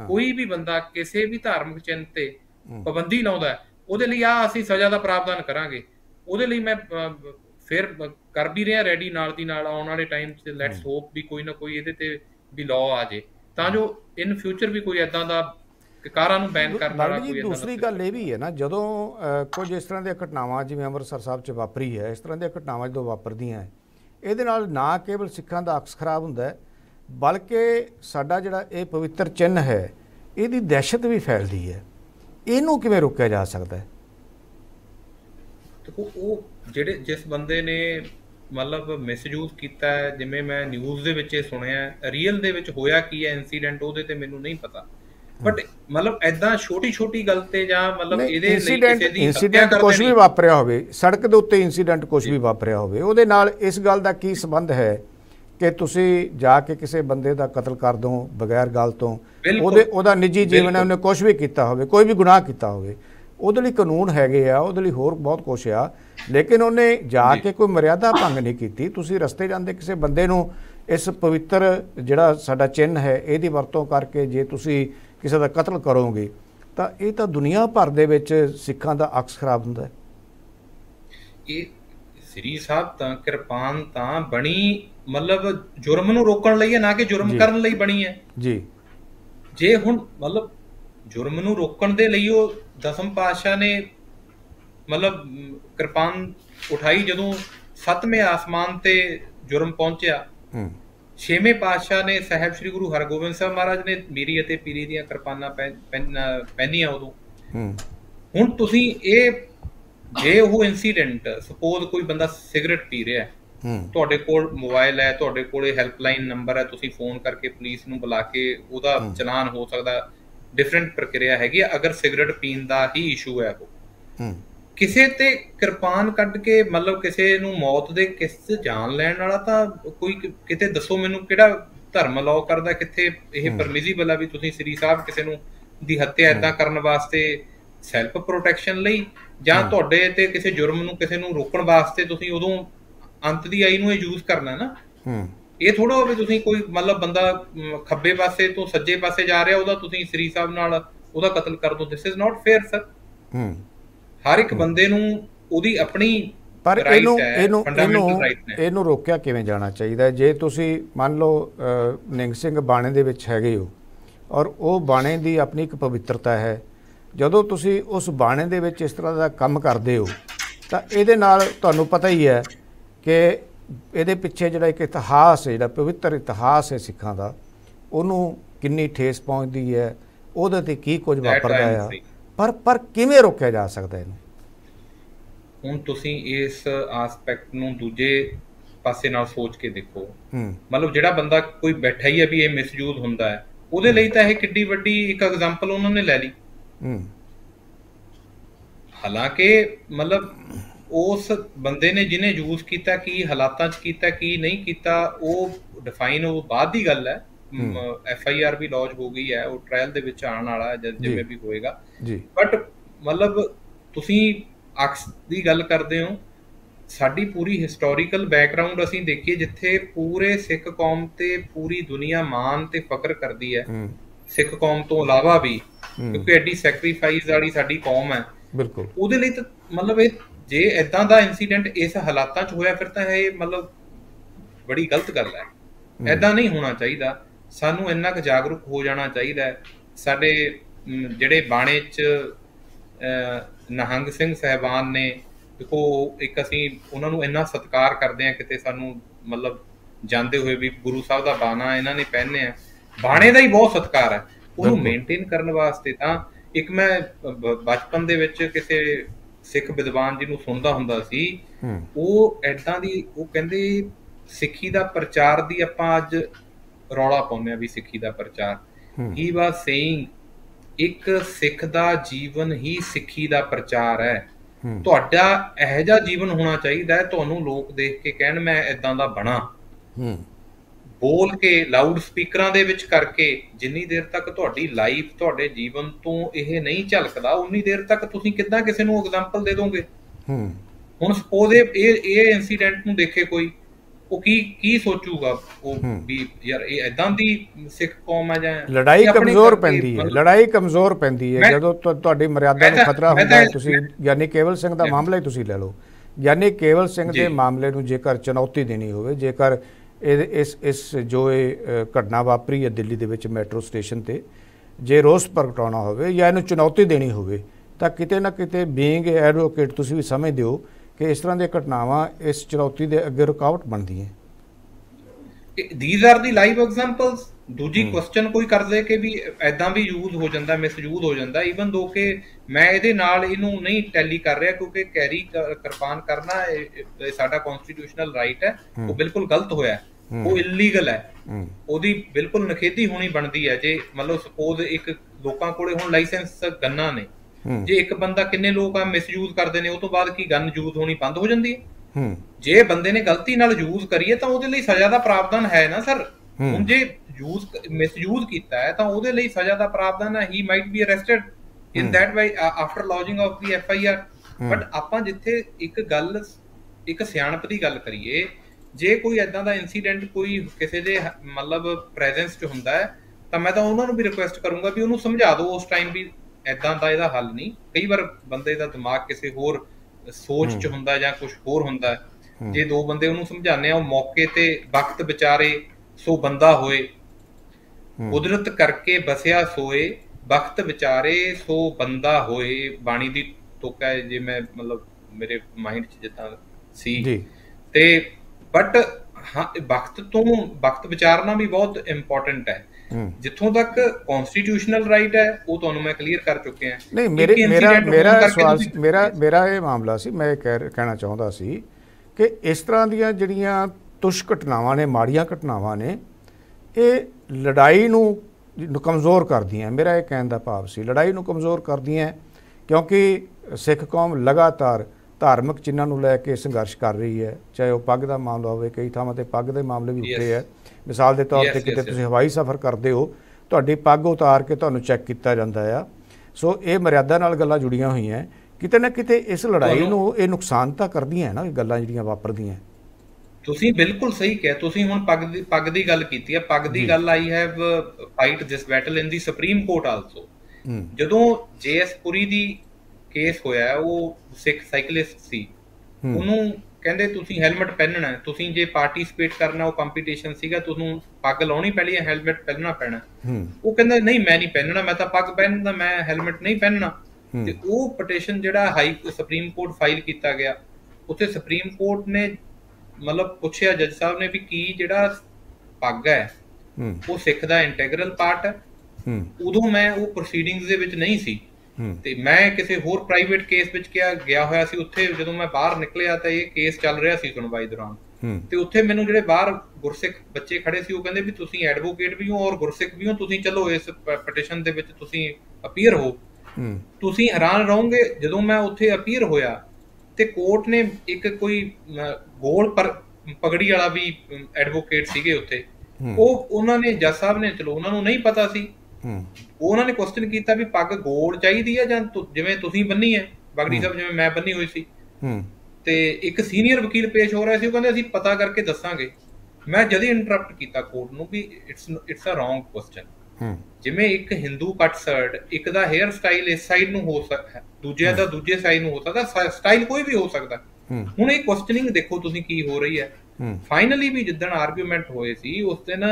ਕੋਈ ਵੀ ਬੰਦਾ ਕਿਸੇ ਵੀ ਧਾਰਮਿਕ ਚਿੰਨ੍ਹ ਤੇ। ਪਾਬੰਦੀ ਲਾਉਂਦਾ ਉਹਦੇ ਲਈ ਆ ਅਸੀਂ ਸਜ਼ਾ ਦਾ ਪ੍ਰਾਵਧਾਨ ਕਰਾਂਗੇ ਉਹਦੇ ਲਈ ਮੈਂ ਫਿਰ ਕਰ ਵੀ ਰਿਹਾ ਰੈਡੀ ਨਾਲ ਦੀ ਨਾਲ ਆਉਣ ਵਾਲੇ ਟਾਈਮ 'ਚ ਲੈਟਸ ਹੋਪ ਵੀ ਕੋਈ ਨਾ ਕੋਈ ਇਹਦੇ ਤੇ ਵੀ ਲਾਅ ਆ ਜੇ। ਤਾਂ ਜੋ ਇਨ ਫਿਊਚਰ ਵੀ ਕੋਈ ਐਦਾਂ ਦਾ ਕਾਰਾਂ ਨੂੰ ਬੈਨ ਕਰਨ ਵਾਲਾ ਕੋਈ ਦੂਸਰੀ ਗੱਲ ਇਹ ਵੀ ਹੈ। ਨਾ ਜਦੋਂ ਕੁਝ ਇਸ ਤਰ੍ਹਾਂ ਦੀਆਂ ਘਟਨਾਵਾਂ ਜਿਵੇਂ ਅੰਮ੍ਰਿਤਸਰ ਸਾਹਿਬ 'ਚ ਵਾਪਰੀ ਹੈ ਇਸ ਤਰ੍ਹਾਂ ਦੀਆਂ ਘਟਨਾਵਾਂ ਜਦੋਂ ਵਾਪਰਦੀਆਂ ਹੈ, ਇਹਦੇ ਨਾਲ ਨਾ ਕੇਵਲ ਸਿੱਖਾਂ ਦਾ ਅਕਸ ਖਰਾਬ ਹੁੰਦਾ ਹੈ ਬਲਕਿ ਸਾਡਾ ਜਿਹੜਾ ਇਹ ਪਵਿੱਤਰ ਚਿੰਨ੍ਹ ਹੈ ਇਹਦੀ ਦਹਿਸ਼ਤ ਵੀ ਫੈਲਦੀ ਹੈ। ਇਹਨੂੰ ਕਿਵੇਂ ਰੋਕਿਆ ਜਾ ਸਕਦਾ ਹੈ? ਦੇਖੋ ਉਹ ਜਿਹੜੇ ਜਿਸ ਬੰਦੇ ਨੇ ਮਤਲਬ ਮਿਸਯੂਜ਼ ਕੀਤਾ ਹੈ ਜਿਵੇਂ ਮੈਂ ਨਿਊਜ਼ ਦੇ ਵਿੱਚ ਇਹ ਸੁਣਿਆ ਰੀਅਲ ਦੇ ਵਿੱਚ ਹੋਇਆ ਕੀ ਹੈ ਇਨਸੀਡੈਂਟ ਉਹਦੇ ਤੇ ਮੈਨੂੰ ਨਹੀਂ ਪਤਾ ਬਟ ਮਤਲਬ ਐਦਾਂ ਛੋਟੀ ਛੋਟੀ ਗੱਲ ਤੇ ਜਾਂ ਮਤਲਬ ਇਹਦੇ ਲਈ ਕਿਸੇ ਦੀ ਇਨਸੀਡੈਂਟ ਕੁਝ ਵੀ ਵਾਪਰਿਆ ਹੋਵੇ ਸੜਕ ਦੇ ਉੱਤੇ ਇਨਸੀਡੈਂਟ ਕੁਝ ਵੀ ਵਾਪਰਿਆ ਹੋਵੇ ਉਹਦੇ ਨਾਲ ਇਸ ਗੱਲ ਦਾ ਕੀ ਸੰਬੰਧ ਹੈ ਕਿ ਤੁਸੀਂ ਜਾ ਕੇ ਕਿਸੇ ਬੰਦੇ ਦਾ ਕਤਲ ਕਰ ਦੋ ਬਗੈਰ ਗੱਲ ਤੋਂ। ਉਹਦੇ ਉਹਦਾ ਨਿੱਜੀ ਜੀਵਨ। ਉਹਨੇ ਕੁਝ ਵੀ ਕੀਤਾ ਹੋਵੇ ਕੋਈ ਵੀ ਗੁਨਾਹ ਕੀਤਾ ਹੋਵੇ ਉਹਦੇ ਲਈ ਕਾਨੂੰਨ ਹੈਗੇ ਆ ਉਹਦੇ ਲਈ ਹੋਰ ਬਹੁਤ ਕੁਛ ਆ। ਲੇਕਿਨ ਉਹਨੇ ਜਾ। ਕੇ ਕੋਈ ਮਰਿਆਦਾ ਭੰਗ ਨਹੀਂ ਕੀਤੀ। ਤੁਸੀਂ ਰਸਤੇ ਜਾਂਦੇ ਕਿਸੇ ਬੰਦੇ ਨੂੰ ਇਸ ਪਵਿੱਤਰ ਜਿਹੜਾ ਸਾਡਾ ਚਿੰਨ੍ਹ ਹੈ ਇਹਦੀ ਵਰਤੋਂ ਕਰਕੇ ਜੇ ਤੁਸੀਂ ਕਿਸੇ ਦਾ ਕਤਲ ਕਰੋਗੇ ਤਾਂ ਇਹ ਤਾਂ ਦੁਨੀਆ ਭਰ ਦੇ ਵਿੱਚ ਸਿੱਖਾਂ ਦਾ ਅਕਸ ਖਰਾਬ ਹੁੰਦਾ ਹੈ। ਇਹ ਸ੍ਰੀ ਸਾਹਿਬ ਤਾਂ ਕਿਰਪਾਨ ਤਾਂ ਬਣੀ ਮਤਲਬ ਜੁਰਮ ਨੂੰ ਰੋਕਣ ਲਈ ਹੈ ਨਾ ਕਿ ਜੁਰਮ। ਕਰਨ ਲਈ ਬਣੀ ਹੈ? ਜੀ। ਜੇ ਹੁਣ ਮਤਲਬ ਜੁਰਮ ਨੂੰ ਰੋਕਣ ਦੇ ਲਈ ਉਹ ਦਸਮ ਪਾਤਸ਼ਾਹ ਨੇ ਮਤਲਬ ਕਿਰਪਾਨ ਉਠਾਈ ਜਦੋਂ ਸੱਤਵੇਂ ਆਸਮਾਨ ਤੇ ਜੁਰਮ ਪਹੁੰਚਿਆ। ਹੂੰ। ਛੇਵੇਂ ਪਾਤਸ਼ਾਹ ਨੇ ਸਾਹਿਬ ਸ੍ਰੀ ਗੁਰੂ ਹਰਗੋਬਿੰਦ ਸਾਹਿਬ ਮਹਾਰਾਜ ਨੇ ਮੀਰੀ ਅਤੇ ਪੀਰੀ ਦੀਆਂ ਕਿਰਪਾਨਾਂ ਪਹਿਨ- ਪਹਿਨ- ਪਹਿਨੀਆਂ ਉਦੋਂ। ਹੂੰ। ਹੁਣ ਤੁਸੀਂ ਇਹ ਜੇ ਉਹ ਇਨਸੀਡੈਂਟ ਸਪੋਜ਼ ਕੋਈ ਬੰਦਾ ਸਿਗਰਟ ਪੀ ਰਿਹਾ ਹੂੰ ਤੁਹਾਡੇ ਕੋਲ ਮੋਬਾਈਲ ਹੈ ਤੁਹਾਡੇ ਕੋਲੇ ਹੈਲਪਲਾਈਨ ਨੰਬਰ ਹੈ ਤੁਸੀਂ ਫੋਨ ਕਰਕੇ ਪੁਲਿਸ ਨੂੰ ਬੁਲਾ ਕੇ ਉਹਦਾ ਚਲਾਨ ਹੋ ਸਕਦਾ ਡਿਫਰੈਂਟ ਪ੍ਰਕਿਰਿਆ ਹੈਗੀ ਅਗਰ ਸਿਗਰਟ ਪੀਣ ਦਾ ਹੀ ਇਸ਼ੂ ਹੈ ਉਹ। ਹੂੰ। ਕਿਸੇ ਤੇ ਕਿਰਪਾਨ ਕੱਢ ਕੇ ਮਤਲਬ ਕਿਸੇ ਨੂੰ ਮੌਤ ਦੇ ਕਿਸ ਜਾਨ ਲੈਣ ਵਾਲਾ ਤਾਂ ਕੋਈ ਕਿਤੇ ਦੱਸੋ ਮੈਨੂੰ ਕਿਹੜਾ ਧਰਮ ਲਾਅ ਕਰਦਾ ਕਿੱਥੇ ਇਹ ਪਰਮਿਸਿਬਲ ਆ ਵੀ ਤੁਸੀਂ ਸ੍ਰੀ ਸਾਹਿਬ ਕਿਸੇ ਨੂੰ ਦੀ ਹੱਤਿਆ ਇਦਾਂ ਕਰਨ ਵਾਸਤੇ ਸੈਲਫ ਪ੍ਰੋਟੈਕਸ਼ਨ ਲਈ ਜਾਂ ਤੁਹਾਡੇ ਤੇ ਕਿਸੇ ਜੁਰਮ ਨੂੰ ਕਿਸੇ ਨੂੰ ਰੋਕਣ ਵਾਸਤੇ ਤੁਸੀਂ ਉਦੋਂ ਅੰਤ ਦੀ ਆਈ ਨੂੰ ਇਹ ਯੂਜ਼ ਕਰਨਾ ਨਾ। ਹੂੰ। ਇਹ ਥੋੜਾ ਹੋਵੇ ਤੁਸੀਂ ਕੋਈ ਮਤਲਬ ਬੰਦਾ ਖੱਬੇ ਪਾਸੇ ਤੋਂ ਸੱਜੇ ਪਾਸੇ ਜਾ ਰਿਹਾ ਉਹਦਾ ਤੁਸੀਂ ਸ੍ਰੀ ਸਾਹਿਬ ਨਾਲ ਉਹਦਾ ਕਤਲ ਕਰ ਦੋ this is not fair sir ਹੂੰ ਹਰ ਇੱਕ ਬੰਦੇ ਨੂੰ ਉਹਦੀ ਆਪਣੀ ਪਰ ਇਹਨੂੰ ਇਹਨੂੰ ਇਹਨੂੰ। ਇਹਨੂੰ ਰੋਕਿਆ ਕਿਵੇਂ ਜਾਣਾ ਚਾਹੀਦਾ? ਜੇ ਤੁਸੀਂ ਮੰਨ ਲਓ ਨਿੰਗ ਸਿੰਘ ਬਾਣੇ ਦੇ ਵਿੱਚ ਹੈਗੇ ਹੋ ਔਰ ਉਹ ਬਾਣੇ ਦੀ ਆਪਣੀ ਇੱਕ ਪਵਿੱਤਰਤਾ ਹੈ ਜਦੋਂ ਤੁਸੀਂ ਉਸ ਬਾਣੇ ਦੇ ਵਿੱਚ ਇਸ ਤਰ੍ਹਾਂ ਦਾ ਕੰਮ ਕਰਦੇ ਹੋ ਤਾਂ ਇਹਦੇ ਨਾਲ ਤੁਹਾਨੂੰ ਪਤਾ ਹੀ ਹੈ ਕਿ ਇਹਦੇ ਪਿੱਛੇ ਜਿਹੜਾ ਇੱਕ ਇਤਿਹਾਸ ਹੈ ਜਿਹੜਾ ਪਵਿੱਤਰ ਇਤਿਹਾਸ ਹੈ ਸਿੱਖਾਂ ਦਾ ਉਹਨੂੰ ਕਿੰਨੀ ਠੇਸ ਪਹੁੰਚਦੀ ਹੈ ਉਹਦੇ ਤੇ ਕੀ ਕੁਝ ਵਾਪਰਦਾ ਆ. ਪਰ ਪਰ ਕਿਵੇਂ ਰੋਕਿਆ ਜਾ ਸਕਦਾ ਇਹਨੂੰ? ਹੁਣ ਤੁਸੀਂ ਇਸ ਆਸਪੈਕਟ ਨੂੰ ਦੂਜੇ ਪਾਸੇ ਨਾਲ ਸੋਚ ਕੇ ਦੇਖੋ। ਮਤਲਬ ਜਿਹੜਾ ਬੰਦਾ ਕੋਈ ਬੈਠਾ ਹੀ ਹੈ ਵੀ ਇਹ ਮਿਸਯੂਜ਼ ਹੁੰਦਾ ਹੈ ਉਹਦੇ ਲਈ ਤਾਂ ਇਹ ਕਿੱਡੀ ਵੱਡੀ ਇੱਕ ਐਗਜ਼ਾਮਪਲ ਉਹਨਾਂ ਨੇ ਲੈ ਲਈ। ਹਾਲਾਂਕਿ ਮਤਲਬ ਉਸ ਬੰਦੇ ਨੇ ਜਿਹਨੇ ਯੂਜ਼ ਕੀਤਾ ਕੀ ਹਾਲਾਤਾਂ 'ਚ ਕੀਤਾ ਕੀ ਨਹੀਂ ਕੀਤਾ ਉਹ ਡਿਫਾਈਨ ਉਹ ਬਾਅਦ ਦੀ ਗੱਲ ਹੈ। ਐਫ ਆਈ ਆਰ ਵੀ ਲੌਂਚ ਹੋ ਗਈ ਹੈ ਉਹ ਟ੍ਰਾਇਲ ਦੇ ਵਿੱਚ ਆਉਣ ਵਾਲਾ ਜਿਵੇਂ ਵੀ ਹੋਏਗਾ। ਜੀ। ਬਟ ਮਤਲਬ ਤੁਸੀਂ ਅਕਸ ਦੀ ਗੱਲ ਕਰਦੇ ਹੋ ਸਾਡੀ ਪੂਰੀ ਹਿਸਟੋਰੀਕਲ ਬੈਕਗ੍ਰਾਉਂਡ ਅਸੀਂ ਦੇਖੀਏ ਜਿੱਥੇ ਪੂਰੇ ਸਿੱਖ ਕੌਮ ਤੇ ਪੂਰੀ ਦੁਨੀਆ ਮਾਣ ਤੇ ਫਕਰ ਕਰਦੀ ਹੈ। ਸਿੱਖ ਕੌਮ ਤੋਂ ਇਲਾਵਾ ਵੀ। ਕਿਉਂਕਿ ਐਡੀ ਸੈਕਰੀਫਾਈਸ ਵਾਲੀ ਸਾਡੀ ਕੌਮ ਹੈ। ਬਿਲਕੁਲ। ਉਹਦੇ ਲਈ ਤਾਂ ਮਤਲਬ ਇਹ ਜੇ ਇਦਾਂ ਦਾ ਇਨਸੀਡੈਂਟ ਇਸ ਹਾਲਾਤਾਂ 'ਚ ਹੋਇਆ ਫਿਰ ਤਾਂ ਇਹ ਮਤਲਬ ਬੜੀ ਗਲਤ ਗੱਲ ਹੈ। ਐਦਾਂ ਨਹੀਂ ਹੋਣਾ ਚਾਹੀਦਾ। ਸਾਨੂੰ ਇੰਨਾ ਕੁ ਜਾਗਰੂਕ ਹੋ ਜਾਣਾ ਚਾਹੀਦਾ ਹੈ। ਸਾਡੇ ਜਿਹੜੇ ਬਾਣੇ 'ਚ ਨਿਹੰਗ ਸਿੰਘ ਸਹਿਬਾਨ ਨੇ ਦੇਖੋ ਇੱਕ ਅਸੀਂ ਉਹਨਾਂ ਨੂੰ ਇੰਨਾ ਸਤਿਕਾਰ ਕਰਦੇ ਆ ਕਿਤੇ ਸਾਨੂੰ ਮਤਲਬ ਜਾਂਦੇ ਹੋਏ ਵੀ ਗੁਰੂ ਸਾਹਿਬ ਦਾ ਬਾਣਾ ਇਹਨਾਂ ਨੇ ਪਹਿਨਿਆ ਹੈ। ਬਾਣੇ ਦਾ ਹੀ ਬਹੁਤ ਸਤਿਕਾਰ ਹੈ। ਉਹਨੂੰ। ਮੇਨਟੇਨ ਕਰਨ ਵਾਸਤੇ ਤਾਂ ਇੱਕ ਮੈਂ ਬਚਪਨ ਦੇ ਵਿੱਚ ਕਿਸੇ ਸਿੱਖ ਵਿਦਵਾਨ ਜੀ ਨੂੰ ਸੁਣਦਾ ਹੁੰਦਾ ਸੀ ਉਹ ਐਦਾਂ ਦੀ ਉਹ ਕਹਿੰਦੇ ਸਿੱਖੀ ਦਾ ਪ੍ਰਚਾਰ ਦੀ ਆਪਾਂ ਅੱਜ ਰੌਲਾ ਪਾਉਂਦੇ ਆ ਵੀ ਸਿੱਖੀ ਦਾ ਪ੍ਰਚਾਰ। ਹੂੰ। ਹੀ ਵਾਸ ਸੇਇੰਗ ਇੱਕ ਸਿੱਖ ਦਾ ਜੀਵਨ ਹੀ ਸਿੱਖੀ ਦਾ ਪ੍ਰਚਾਰ ਹੈ। ਤੁਹਾਡਾ ਇਹੋ ਜਿਹਾ ਜੀਵਨ ਹੋਣਾ ਚਾਹੀਦਾ ਹੈ ਤੁਹਾਨੂੰ ਲੋਕ ਦੇਖ ਕੇ ਕਹਿਣ ਮੈਂ ਇਦਾਂ ਦਾ ਬਣਾ। ਹੂੰ। ਬੋਲ ਕੇ ਲਾਊਡ ਸਪੀਕਰਾਂ ਦੇ ਵਿੱਚ ਕਰਕੇ ਜਿੰਨੀ ਦੇਰ ਤੱਕ ਤੁਹਾਡੀ ਲਾਈਫ ਤੁਹਾਡੇ ਜੀਵਨ ਤੋਂ ਇਹ ਨਹੀਂ ਝਲਕਦਾ ਉਨੀ ਦੇਰ ਤੱਕ ਤੁਸੀਂ ਕਿੱਦਾਂ ਕਿਸੇ ਨੂੰ ਐਗਜ਼ਾਮਪਲ ਦੇ ਦੋਗੇ? ਹੂੰ। ਹੁਣ ਸਪੋਜ਼ ਇਹ ਇਹ ਇਨਸੀਡੈਂਟ ਨੂੰ ਦੇਖੇ ਕੋਈ ਉਹ ਕੀ ਕੀ ਸੋਚੂਗਾ? ਉਹ। ਵੀ ਯਾਰ ਇਹ ਐਦਾਂ ਦੀ ਸਿੱਖ ਕੌਮ ਹੈ ਜਾਂ ਲੜਾਈ ਕਮਜ਼ੋਰ ਪੈਂਦੀ ਹੈ ਲੜਾਈ ਕਮਜ਼ੋਰ ਪੈਂਦੀ ਹੈ। ਜਦੋਂ ਤੁਹਾਡੀ ਮਰਿਆਦਾ ਨੂੰ ਖਤਰਾ ਹੁੰਦਾ ਹੈ ਤੁਸੀਂ ਗਿਆਨੀ ਕੇਵਲ ਸਿੰਘ ਦਾ ਮਾਮਲਾ ਹੀ ਤੁਸੀਂ ਲੈ ਲਓ। ਗਿਆਨੀ ਕੇਵਲ ਸਿੰਘ। ਦੇ ਮਾਮਲੇ ਨੂੰ ਜੇਕਰ ਚੁਣੌਤੀ ਦੇਣੀ ਹੋਵੇ ਜੇਕਰ ਇਹ ਇਸ ਇਸ ਜੋ ਇਹ ਘਟਨਾ ਵਾਪਰੀ ਹੈ ਦਿੱਲੀ ਦੇ ਵਿੱਚ ਮੈਟਰੋ ਸਟੇਸ਼ਨ ਤੇ, ਜੇ ਰੋਸ ਪ੍ਰਗਟਾਉਣਾ ਹੋਵੇ ਜਾਂ ਇਹਨੂੰ ਚੁਣੌਤੀ ਦੇਣੀ ਹੋਵੇ, ਤਾਂ ਕਿਤੇ ਨਾ ਕਿਤੇ ਬੀਇੰਗ ਐਡਵੋਕੇਟ ਤੁਸੀਂ ਵੀ ਸਮਝਦੇ ਹੋ ਕਿ ਇਸ ਤਰ੍ਹਾਂ ਦੀਆਂ ਘਟਨਾਵਾਂ ਇਸ ਚੁਣੌਤੀ ਦੇ ਅੱਗੇ ਰੁਕਾਵਟ ਬਣਦੀਆਂ। These are the live examples ਦੂਜੀ ਕੁਐਸਚਨ ਕੋਈ ਕਰ ਦੇ ਕਿ ਵੀ ਐਦਾਂ ਵੀ ਯੂਜ਼ ਹੋ ਜਾਂਦਾ ਮਿਸਯੂਜ਼ ਹੋ ਜਾਂਦਾ ਈਵਨ ਦੋ ਕਿ ਮੈਂ ਇਹਦੇ ਨਾਲ ਇਹਨੂੰ ਨਹੀਂ ਟੈਲੀ ਕਰ ਰਿਹਾ ਕਿਉਂਕਿ ਕੈਰੀ ਕਿਰਪਾਨ ਕਰਨਾ ਸਾਡਾ ਕਨਸਟੀਟਿਊਸ਼ਨਲ ਰਾਈਟ ਹੈ। ਉਹ ਬਿਲਕੁਲ ਗਲਤ ਹੋਇਆ। ਉਹ ਇਲੀਗਲ ਹੈ। ਉਹਦੀ ਬਿਲਕੁਲ ਨਖੇਦੀ ਹੋਣੀ ਬਣਦੀ ਹੈ। ਜੇ ਮਤਲਬ ਸਪੋਜ਼ ਇੱਕ ਲੋਕਾਂ ਕੋਲੇ ਹੁਣ ਲਾਇਸੈਂਸ ਗੰਨਾ ਨੇ। ਜੇ ਇੱਕ ਬੰਦਾ ਕਿੰਨੇ ਲੋਕ ਆ ਮਿਸਯੂਜ਼ ਕਰਦੇ ਨੇ ਉਹ ਤੋਂ ਬਾਅਦ ਕੀ ਗਨ ਯੂਜ਼ ਹੋਣੀ ਬੰਦ ਹੋ ਜਾਂਦੀ ਹੈ? ਹੂੰ। ਜੇ ਬੰਦੇ ਨੇ ਗਲਤੀ ਨਾਲ ਯੂਜ਼ ਕਰੀਏ ਤਾਂ ਉਹਦੇ ਲਈ ਸਜ਼ਾ ਦਾ ਪ੍ਰਾਵਧਾਨ ਹੈ ਨਾ ਸਰ। ਹੁਣ ਜੇ ਯੂਜ਼ ਮਿਸਯੂਜ਼ ਕੀਤਾ ਹੈ ਤਾਂ ਉਹਦੇ ਲਈ ਸਜ਼ਾ ਦਾ ਪ੍ਰਾਵਧਾਨ ਹੈ he might be arrested in that way after lodging of the F I R but ਆਪਾਂ ਜਿੱਥੇ ਇੱਕ ਗੱਲ ਇੱਕ ਸਿਆਣਪ ਦੀ ਗੱਲ ਕਰੀਏ ਜੇ ਕੋਈ ਐਦਾਂ ਦਾ ਇਨਸੀਡੈਂਟ ਕੋਈ ਕਿਸੇ ਦੇ ਮਤਲਬ ਪ੍ਰੈਜ਼ੈਂਸ 'ਚ ਹੁੰਦਾ ਹੈ ਤਾਂ ਮੈਂ ਤਾਂ ਉਹਨਾਂ ਨੂੰ ਵੀ ਰਿਕੁਐਸਟ ਕਰੂੰਗਾ ਵੀ ਉਹਨੂੰ ਸਮਝਾ ਦਿਓ ਉਸ ਟਾਈਮ ਵੀ ਐਦਾਂ ਦਾ ਇਹਦਾ ਹੱਲ ਨਹੀਂ। ਕਈ ਵਾਰ ਬੰਦੇ ਦਾ ਦਿਮਾਗ ਕਿਸੇ ਹੋਰ ਸੋਚ 'ਚ ਹੁੰਦਾ ਜਾਂ ਕੁਝ ਹੋਰ ਹੁੰਦਾ ਹੈ। ਜੇ ਦੋ ਬੰਦੇ ਉਹਨੂੰ ਸਮਝਾਉਂਦੇ ਆ ਉਹ ਮੌਕੇ ਤੇ ਵਕਤ ਵਿਚਾਰੇ ਸੋ ਬੰਦਾ ਹੋਏ ਕੁਦਰਤ ਕਰਕੇ ਬਸਿਆ ਸੋਏ ਵਕਤ ਵਿਚਾਰੇ ਸੋ ਬੰਦਾ ਹੋਏ ਬਾਣੀ ਦੀ ਤੁਕ ਹੈ ਜੇ ਮੈਂ ਮਤਲਬ ਮੇਰੇ ਮਾਈਂਡ 'ਚ ਜਿੱਦਾਂ ਸੀ। ਜੀ। ਤੇ ਬਟ ਹਾਂ ਵਕਤ ਤੋਂ ਵਕਤ ਵਿਚਾਰਨਾ ਵੀ ਬਹੁਤ ਇੰਪੋਰਟੈਂਟ ਹੈ। ਜਿੱਥੋਂ ਤੱਕ ਕਨਸਟੀਟਿਊਸ਼ਨਲ ਰਾਈਟ ਹੈ ਉਹ ਤੁਹਾਨੂੰ ਮੈਂ ਕਲੀਅਰ ਕਰ ਚੁੱਕਿਆ ਨਹੀਂ ਇੱਕ ਮੇਰੇ ਮੇਰਾ ਮੇਰਾ ਸਵਾਲ ਮੇਰਾ ਮੇਰਾ ਇਹ ਮਾਮਲਾ ਸੀ ਮੈਂ ਕਹਿਣਾ ਚਾਹੁੰਦਾ ਸੀ ਕਿ ਇਸ ਤਰ੍ਹਾਂ ਦੀਆਂ ਜਿਹੜੀਆਂ ਤੁਸ਼ ਘਟਨਾਵਾਂ ਨੇ ਮਾੜੀਆਂ ਘਟਨਾਵਾਂ ਨੇ ਇਹ ਲੜਾਈ ਨੂੰ ਕਮਜ਼ੋਰ ਕਰਦੀਆਂ ਮੇਰਾ ਇਹ ਕਹਿਣ ਦਾ ਭਾਵ ਸੀ ਲੜਾਈ ਨੂੰ ਕਮਜ਼ੋਰ ਕਰਦੀਆਂ ਕਿਉਂਕਿ ਸਿੱਖ ਕੌਮ ਲਗਾਤਾਰ ਧਾਰਮਿਕ ਚਿੰਨ੍ਹਾਂ ਨੂੰ ਲੈ ਕੇ ਸੰਘਰਸ਼ ਕਰ ਰਹੀ ਹੈ ਚਾਹੇ ਉਹ ਪੱਗ ਦਾ ਮਾਮਲਾ ਹੋਵੇ ਕਈ ਥਾਵਾਂ ਤੇ ਪੱਗ ਦੇ ਮਾਮਲੇ ਵੀ Yes. ਹੈ ਮਿਸਾਲ ਦੇ ਤੌਰ ਤੇ ਕਿਤੇ. ਤੁਸੀਂ ਹਵਾਈ ਸਫ਼ਰ ਕਰਦੇ ਹੋ ਤੁਹਾਡੀ ਪੱਗ ਉਤਾਰ ਕੇ ਤੁਹਾਨੂੰ ਚੈੱਕ ਕੀਤਾ ਜਾਂਦਾ ਆ ਸੋ ਇਹ ਮਰਿਆਦਾ ਨਾਲ ਗੱਲਾਂ ਜੁੜੀਆਂ ਹੋਈਆਂ ਕਿਤੇ ਨਾ ਕਿਤੇ ਇਸ ਲੜਾਈ ਨੂੰ ਇਹ ਨੁਕਸਾਨ ਤਾਂ ਕਰਦੀਆਂ ਹੈ ਨਾ ਇਹ ਗੱਲਾਂ ਜਿਹੜੀਆਂ ਵਾਪਰਦੀਆਂ ਤੁਸੀਂ ਬਿਲਕੁਲ ਸਹੀ ਕਿਹਾ ਤੁਸੀਂ ਹੁਣ ਪੱਗ ਦੀ ਪੱਗ ਦੀ ਗੱਲ ਕੀਤੀ ਹੈ। ਪੱਗ ਦੀ ਗੱਲ ਆਈ ਹੈ fight this battle in the supreme court also ਜਦੋਂ ਜੇਐਸ ਪੁਰੀ ਦੀ ਕੇਸ ਹੋਇਆ ਉਹ ਸਿੱਖ ਸਾਈਕਲਿਸਟ ਸੀ। ਉਹਨੂੰ ਕਹਿੰਦੇ ਤੁਸੀਂ ਹੈਲਮਟ ਪਹਿਨਣਾ ਤੁਸੀਂ ਜੇ ਪਾਰਟਿਸਿਪੇਟ ਕਰਨਾ ਉਹ ਕੰਪੀਟੀਸ਼ਨ ਸੀਗਾ ਤੁਹਾਨੂੰ ਪੱਗ ਲਾਉਣੀ ਪੈਣੀ ਹੈ ਹੈਲਮਟ ਪਹਿਨਣਾ ਪੈਣਾ। ਉਹ ਕਹਿੰਦਾ ਨਹੀਂ ਮੈਂ ਨਹੀਂ ਪਹਿਨਣਾ ਮੈਂ ਤਾਂ ਪੱਗ ਪਹਿਨਦਾ ਮੈਂ ਹੈਲਮਟ ਨਹੀਂ ਪਹਿਨਣਾ। ਤੇ ਉਹ ਪਟੀਸ਼ਨ ਜਿਹੜਾ ਹਾਈ ਸੁਪਰੀਮ ਕੋਰਟ ਫਾਈਲ ਕੀਤਾ ਗਿਆ ਉੱਥੇ ਸੁਪਰੀਮ ਕੋਰਟ ਨੇ ਮਤਲਬ ਪੁੱਛਿਆ ਜੱਜ ਸਾਹਿਬ ਨੇ ਵੀ ਕੀ ਜਿਹੜਾ ਪੱਗ ਹੈ ਉਹ ਸਿੱਖ ਦਾ ਇੰਟੈਗਰਲ ਪਾਰਟ ਹੈ। ਉਦੋਂ ਮੈਂ ਉਹ ਪ੍ਰੋਸੀਡਿੰਗਸ ਦੇ ਵਿੱਚ ਨਹੀਂ ਸੀ। ਤੇ ਮੈਂ ਕਿਸੇ ਹੋਰ ਪ੍ਰਾਈਵੇਟ ਕੇਸ ਵਿੱਚ ਗਿਆ ਗਿਆ ਹੋਇਆ ਸੀ ਉੱਥੇ ਜਦੋਂ ਮੈਂ ਬਾਹਰ ਨਿਕਲਿਆ ਤਾਂ ਇਹ ਕੇਸ ਚੱਲ ਰਿਹਾ ਸੀ ਸੁਣਵਾਈ ਦੌਰਾਨ। ਤੇ ਉੱਥੇ ਮੈਨੂੰ ਜਿਹੜੇ ਬਾਹਰ ਗੁਰਸਿੱਖ ਬੱਚੇ ਖੜੇ ਸੀ ਉਹ ਕਹਿੰਦੇ ਵੀ ਤੁਸੀਂ ਐਡਵੋਕੇਟ ਵੀ ਹੋ ਔਰ ਗੁਰਸਿੱਖ ਵੀ ਹੋ ਤੁਸੀਂ ਚਲੋ ਇਸ ਪਟੀਸ਼ਨ ਦੇ ਵਿੱਚ ਤੁਸੀਂ ਅਪੀਅਰ ਹੂੰ। ਤੁਸੀਂ ਹੈਰਾਨ ਰਹੋਗੇ ਜਦੋਂ ਮੈਂ ਉੱਥੇ ਅਪੀਅਰ ਹੋਇਆ ਤੇ ਕੋਰਟ ਨੇ ਇੱਕ ਕੋਈ ਗੋਲ ਪਰ ਪਗੜੀ ਵਾਲਾ ਵੀ ਐਡਵੋਕੇਟ ਸੀਗੇ ਉੱਥੇ। ਉਹ ਉਹਨਾਂ ਨੇ ਜੱਜ ਸਾਹਿਬ ਨੇ ਚਲੋ ਉਹਨਾਂ ਨੂੰ ਨਹੀਂ ਪਤਾ ਸੀ। ਉਹਨਾਂ ਨੇ ਕੁਐਸਚਨ ਕੀਤਾ ਵੀ ਪੱਗ ਗੋਲ ਚਾਹੀਦੀ ਹੈ ਜਾਂ ਜਿਵੇਂ ਤੁਸੀਂ ਬੰਨੀ ਹੈ ਪਗੜੀ ਸਾਹਿਬ ਜਿਵੇਂ ਮੈਂ ਬੰਨੀ ਹੋਈ ਸੀ। ਤੇ ਇੱਕ ਸੀਨੀਅਰ ਵਕੀਲ ਪੇਸ਼ ਹੋ ਰਿਹਾ ਸੀ ਉਹ ਕਹਿੰਦੇ ਅਸੀਂ ਪਤਾ ਕਰਕੇ ਦੱਸਾਂਗੇ। ਮੈਂ ਜਦ ਹੀ ਇੰਟਰਰਪਟ ਕੀਤਾ ਕੋਰਟ ਨੂੰ ਵੀ it's it's a wrong question ਜਿਵੇਂ ਇੱਕ ਹਿੰਦੂ ਕੱਟ ਸਰਟ ਇੱਕ ਦਾ ਹੈਅਰ ਸਟਾਈਲ ਇਸ ਸਾਈਡ ਨੂੰ ਹੋ ਸਕਦਾ ਦੂਜੇ ਦਾ ਦੂਜੇ ਸਾਈਡ ਨੂੰ ਹੋ ਸਕਦਾ ਸਟਾਈਲ ਕੋਈ ਵੀ ਹੋ ਸਕਦਾ। ਹੁਣ ਇਹ ਕੁਐਸਚਨਿੰਗ ਦੇਖੋ ਤੁਸੀਂ ਕੀ ਹੋ ਰਹੀ ਹੈ। ਫਾਈਨਲੀ ਵੀ ਜਿੱਦਣ ਆਰਗੂਮੈਂਟ ਹੋਏ ਸੀ ਉਸ ਦਿਨ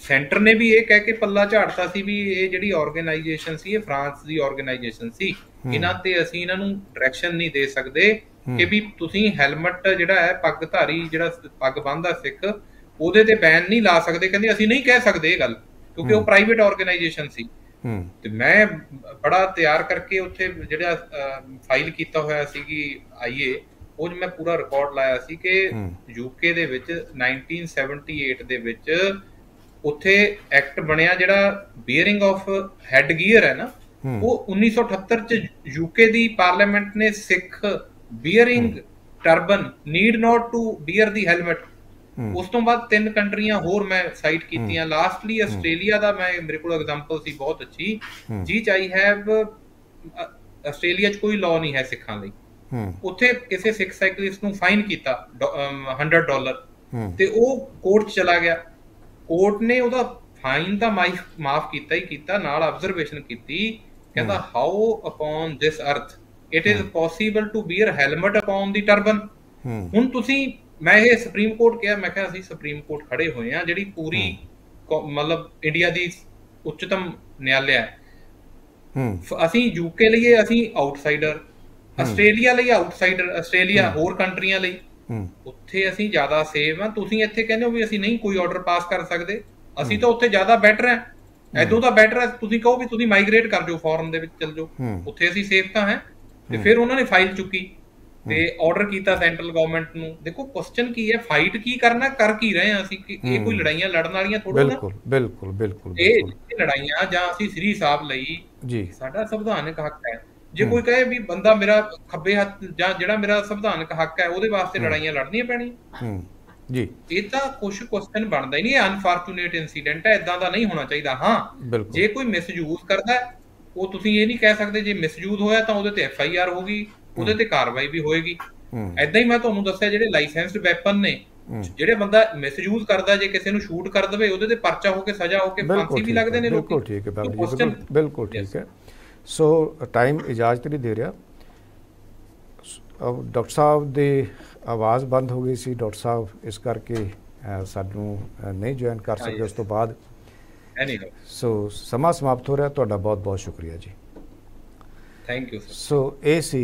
ਸੈਂਟਰ ਨੇ ਵੀ ਇਹ ਕਹਿ ਕੇ ਪੱਲਾ ਝਾੜਤਾ ਸੀ ਵੀ ਇਹ ਜਿਹੜੀ ਆਰਗੇਨਾਈਜੇਸ਼ਨ ਸੀ ਇਹ ਫਰਾਂਸ ਦੀ ਆਰਗੇਨਾਈਜੇਸ਼ਨ ਸੀ। ਇਹਨਾਂ ਤੇ ਅਸੀਂ ਇਹਨਾਂ ਨੂੰ ਡਾਇਰੈਕਸ਼ਨ ਨਹੀਂ ਦੇ ਸਕਦੇ ਕਿ ਵੀ ਤੁਸੀਂ ਹੈਲਮਟ ਜਿਹੜਾ ਹੈ ਪੱਗਧਾਰੀ ਜਿਹੜਾ ਪੱਗ ਬੰਨਦਾ ਸਿੱਖ ਉਹਦੇ ਤੇ ਬੈਨ ਨਹੀਂ ਲਾ ਸਕਦੇ। ਕਹਿੰਦੇ ਅਸੀਂ ਨਹੀਂ ਕਹਿ ਸਕਦੇ ਇਹ ਗੱਲ। ਕਿਉਂਕਿ ਉਹ ਪ੍ਰਾਈਵੇਟ ਆਰਗੇਨਾਈਜੇਸ਼ਨ ਸੀ ਹੂੰ ਤੇ ਮੈਂ ਬੜਾ ਤਿਆਰ ਕਰਕੇ ਉੱਥੇ ਜਿਹੜਾ ਫਾਈਲ ਕੀਤਾ ਹੋਇਆ ਸੀਗੀ ਆਈਏ ਉਹ ਮੈਂ ਪੂਰਾ ਰਿਕਾਰਡ ਲਾਇਆ ਸੀ ਕਿ। ਯੂਕੇ ਦੇ ਵਿੱਚ 1978 ਦੇ ਵਿੱਚ ਉੱਥੇ ਐਕਟ ਬਣਿਆ ਜਿਹੜਾ ਬੀਅਰਿੰਗ ਆਫ ਹੈਡ ਗੀਅਰ ਹੈ ਨਾ। ਉਹ 1978 ਚ ਯੂਕੇ ਦੀ ਪਾਰਲੀਮੈਂਟ ਨੇ Sikh bearing turban need not to bear the helmet. ਉਸ ਤੋਂ ਬਾਅਦ ਤਿੰਨ ਕੰਟਰੀਆਂ ਹੋਰ ਮੈਂ ਸਾਈਟ ਕੀਤੀਆਂ। ਲਾਸਟਲੀ ਆਸਟ੍ਰੇਲੀਆ ਦਾ ਮੈਂ ਮੇਰੇ ਕੋਲ ਐਗਜ਼ਾਮਪਲ ਸੀ ਬਹੁਤ ਅੱਛੀ। ਜੀ ਆਈ ਹੈਵ ਆਸਟ੍ਰੇਲੀਆ 'ਚ ਕੋਈ ਲਾਅ ਨਹੀਂ ਹੈ ਸਿੱਖਾਂ ਲਈ। ਉੱਥੇ ਕਿਸੇ ਸਿੱਖ ਸਾਈਕਲਿਸਟ ਨੂੰ ਫਾਈਨ ਕੀਤਾ ਡੋ- ਅਮ, 100 ਡਾਲਰ ਤੇ ਉਹ ਕੋਰਟ 'ਚ ਚਲਾ ਗਿਆ। ਕੋਰਟ ਨੇ ਉਹਦਾ ਫਾਈਨ ਤਾਂ ਮਾਫ ਕੀਤਾ ਹੀ ਕੀਤਾ ਨਾਲ ਆਬਜ਼ਰਵੇਸ਼ਨ ਕੀਤੀ। ਕਹਿੰਦਾ how upon this earth it is possible to bear helmet upon the turban ਹੁਣ ਤੁਸੀਂ ਮੈਂ ਇਹ ਸੁਪਰੀਮ ਕੋਰਟ ਕਿਹਾ ਮੈਂ ਕਿਹਾ ਅਸੀਂ ਸੁਪਰੀਮ ਕੋਰਟ ਖੜੇ ਹੋਏ ਆ ਜਿਹੜੀ ਪੂਰੀ ਮਤਲਬ ਇੰਡੀਆ ਦੀ ਉੱਚਤਮ ਨਿਆਲਿਆ ਹੈ। ਹੂੰ। ਅਸੀਂ ਯੂਕੇ ਲਈ ਅਸੀਂ ਆਊਟਸਾਈਡਰ ਆਸਟ੍ਰੇਲੀਆ ਲਈ ਆਊਟਸਾਈਡਰ ਆਸਟ੍ਰੇਲੀਆ ਹੋਰ ਕੰਟਰੀਆਂ ਲਈ। ਹੂੰ। ਉੱਥੇ ਅਸੀਂ ਜ਼ਿਆਦਾ ਸੇਵ ਆ ਤੁਸੀਂ ਇੱਥੇ ਕਹਿੰਦੇ ਹੋ ਵੀ ਅਸੀਂ ਨਹੀਂ ਕੋਈ ਆਰਡਰ ਪਾਸ ਕਰ ਸਕਦੇ। ਅਸੀਂ ਤਾਂ ਉੱਥੇ ਜ਼ਿਆਦਾ ਬੈਟਰ ਆ ਐਦੋਂ ਤਾਂ ਬੈਟਰ ਹੈ ਤੁਸੀਂ ਕਹੋ ਵੀ ਤੁਸੀਂ ਮਾਈਗ੍ਰੇਟ ਕਰ ਜਾਓ ਫੋਰਨ ਦੇ ਵਿੱਚ ਚਲ ਜਾਓ। ਉੱਥੇ ਅਸੀਂ ਸੇਫ ਤਾਂ ਹੈ। ਤੇ ਫਿਰ ਉਹਨਾਂ ਨੇ ਫਾਈਲ ਚੁੱਕੀ। ਤੇ ਆਰਡਰ ਕੀਤਾ ਸੈਂਟਰਲ ਗਵਰਨਮੈਂਟ ਨੂੰ। ਦੇਖੋ ਕੁਐਸਚਨ ਕੀ ਹੈ? ਫਾਈਟ ਕੀ ਕਰਨਾ? ਕਰ ਕੀ ਰਹੇ ਆ ਅਸੀਂ? ਕਿ ਇਹ ਕੋਈ ਲੜਾਈਆਂ ਲੜਨ ਵਾਲੀਆਂ ਥੋੜਾ ਨਾ? ਬਿਲਕੁਲ ਬਿਲਕੁਲ ਬਿਲਕੁਲ ਇਹ ਲੜਾਈਆਂ ਜਾਂ ਅਸੀਂ ਸ੍ਰੀ ਸਾਹਿਬ ਲਈ ਜੀ। ਸਾਡਾ ਸੰਵਿਧਾਨਕ ਹੱਕ ਹੈ। ਜੇ ਕੋਈ ਕਹੇ ਵੀ ਬੰਦਾ ਮੇਰਾ ਖੱਬੇ ਹੱਥ ਜਾਂ ਜਿਹੜਾ ਮੇਰਾ ਸੰਵਿਧਾਨਕ ਹੱਕ ਹੈ ਉਹਦੇ ਵਾਸਤੇ ਲੜਾਈਆਂ ਲੜਨੀਆਂ ਪੈਣੀਆਂ। ਹੂੰ। ਜੀ। ਇਹ ਤਾਂ ਕੁਝ ਕੁਐਸਚਨ ਬਣਦਾ ਹੀ ਨਹੀਂ। ਇਹ ਅਨਫੋਰਚੂਨੇਟ ਇਨਸੀਡੈਂਟ ਹੈ ਇਦਾਂ ਦਾ ਨਹੀਂ ਹੋਣਾ ਚਾਹੀਦਾ। ਹਾਂ ਜੇ ਕੋਈ ਮਿਸਯੂਜ਼ ਕਰਦਾ ਉਹ ਤੁਸੀਂ ਇਹ ਨਹੀਂ ਕਹਿ ਸਕਦੇ ਜੇ ਮਿਸਯੂਜ਼ ਹੋਇਆ ਤਾਂ ਉਹਦੇ ਤੇ ਐਫ ਆਈ ਆਰ ਹੋਗੀ ਉਹਦੇ ਤੇ ਕਾਰਵਾਈ ਵੀ ਹੋਏਗੀ। ਐਦਾਂ ਹੀ ਮੈਂ ਤੁਹਾਨੂੰ ਦੱਸਿਆ ਜਿਹੜੇ ਲਾਇਸੈਂਸਡ ਵੈਪਨ ਨੇ ਜਿਹੜੇ ਬੰਦਾ ਮਿਸਯੂਜ਼ ਕਰਦਾ ਜੇ ਕਿਸੇ ਨੂੰ ਸ਼ੂਟ ਕਰ ਦਵੇ ਉਹਦੇ ਤੇ ਪਰਚਾ ਹੋ ਕੇ ਸਜ਼ਾ ਹੋ ਕੇ ਫਾਂਸੀ ਵੀ ਲੱਗਦੇ ਨੇ ਲੋਕੀ। ਬਿਲਕੁਲ ਠੀਕ ਹੈ ਬਾਬੂ ਜੀ ਬਿਲਕੁਲ ਠੀਕ ਹੈ। ਸੋ ਟਾਈਮ ਇਜਾਜ਼ਤ ਨਹੀਂ ਦੇ ਰਿਹਾ। ਡਾਕਟਰ ਸਾਹਿਬ ਦੀ ਆਵਾਜ਼ ਬੰਦ ਹੋ ਗਈ ਸੀ। ਡਾਕਟਰ ਸਾਹਿਬ ਇਸ ਕਰਕੇ ਸਾਨੂੰ ਨਹੀਂ ਜੁਆਇਨ ਕਰ ਸਕੇ ਉਸ ਤੋਂ ਬਾਅਦ। ਸੋ ਸਮਾਂ ਸਮਾਪਤ ਹੋ ਰਿਹਾ। ਤੁਹਾਡਾ ਬਹੁਤ ਬਹੁਤ ਸ਼ੁਕਰੀਆ ਜੀ। ਥੈਂਕ ਯੂ ਸੋ ਇਹ ਸੀ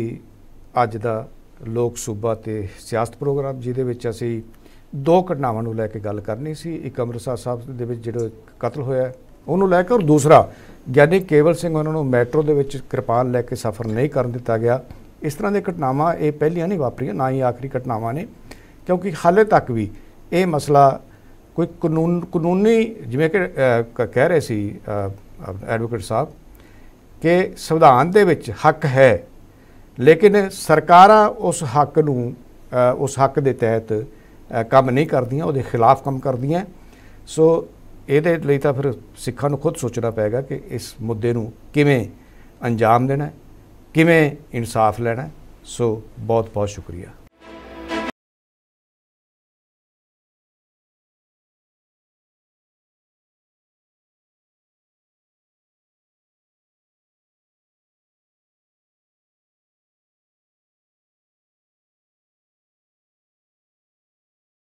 ਅੱਜ ਦਾ ਲੋਕ ਸੂਬਾ ਤੇ ਸਿਆਸਤ ਪ੍ਰੋਗਰਾਮ, ਜਿਹਦੇ ਵਿੱਚ ਅਸੀਂ ਦੋ ਘਟਨਾਵਾਂ ਨੂੰ ਲੈ ਕੇ ਗੱਲ ਕਰਨੀ ਸੀ। ਇੱਕ ਅੰਮ੍ਰਿਤਸਰ ਸਾਹਿਬ ਦੇ ਵਿੱਚ ਜਿਹੜਾ ਕਤਲ ਹੋਇਆ ਉਹਨੂੰ ਲੈ ਕੇ ਔਰ ਦੂਸਰਾ ਗਿਆਨੀ ਕੇਵਲ ਸਿੰਘ ਉਹਨਾਂ ਨੂੰ ਮੈਟਰੋ ਦੇ ਵਿੱਚ ਕਿਰਪਾਨ ਲੈ ਕੇ ਸਫ਼ਰ ਨਹੀਂ ਕਰਨ ਦਿੱਤਾ ਗਿਆ। ਇਸ ਤਰ੍ਹਾਂ ਦੀਆਂ ਘਟਨਾਵਾਂ ਇਹ ਪਹਿਲੀਆਂ ਨਹੀਂ ਵਾਪਰੀਆਂ, ਨਾ ਹੀ ਆਖਰੀ ਘਟਨਾਵਾਂ ਨੇ, ਕਿਉਂਕਿ ਹਾਲੇ ਤੱਕ ਵੀ ਇਹ ਮਸਲਾ ਕੋਈ ਕਾਨੂੰਨ, ਕਾਨੂੰਨੀ ਜਿਵੇਂ ਕਿ ਕ- ਕਹਿ ਰਹੇ ਸੀ ਐਡਵੋਕੇਟ ਸਾਹਿਬ, ਕਿ ਸੰਵਿਧਾਨ ਦੇ ਵਿੱਚ ਹੱਕ ਹੈ ਲੇਕਿਨ ਸਰਕਾਰਾਂ ਉਸ ਹੱਕ ਨੂੰ ਉਸ ਹੱਕ ਦੇ ਤਹਿਤ ਕੰਮ ਨਹੀਂ ਕਰਦੀਆਂ, ਉਹਦੇ ਖਿਲਾਫ ਕੰਮ ਕਰਦੀਆਂ। ਸੋ ਇਹਦੇ ਲਈ ਤਾਂ ਫਿਰ ਸਿੱਖਾਂ ਨੂੰ ਖੁਦ ਸੋਚਣਾ ਪਏਗਾ ਕਿ ਇਸ ਮੁੱਦੇ ਨੂੰ ਕਿਵੇਂ ਅੰਜਾਮ ਦੇਣਾ, ਕਿਵੇਂ ਇਨਸਾਫ ਲੈਣਾ। ਸੋ ਬਹੁਤ ਬਹੁਤ ਸ਼ੁਕਰੀਆ।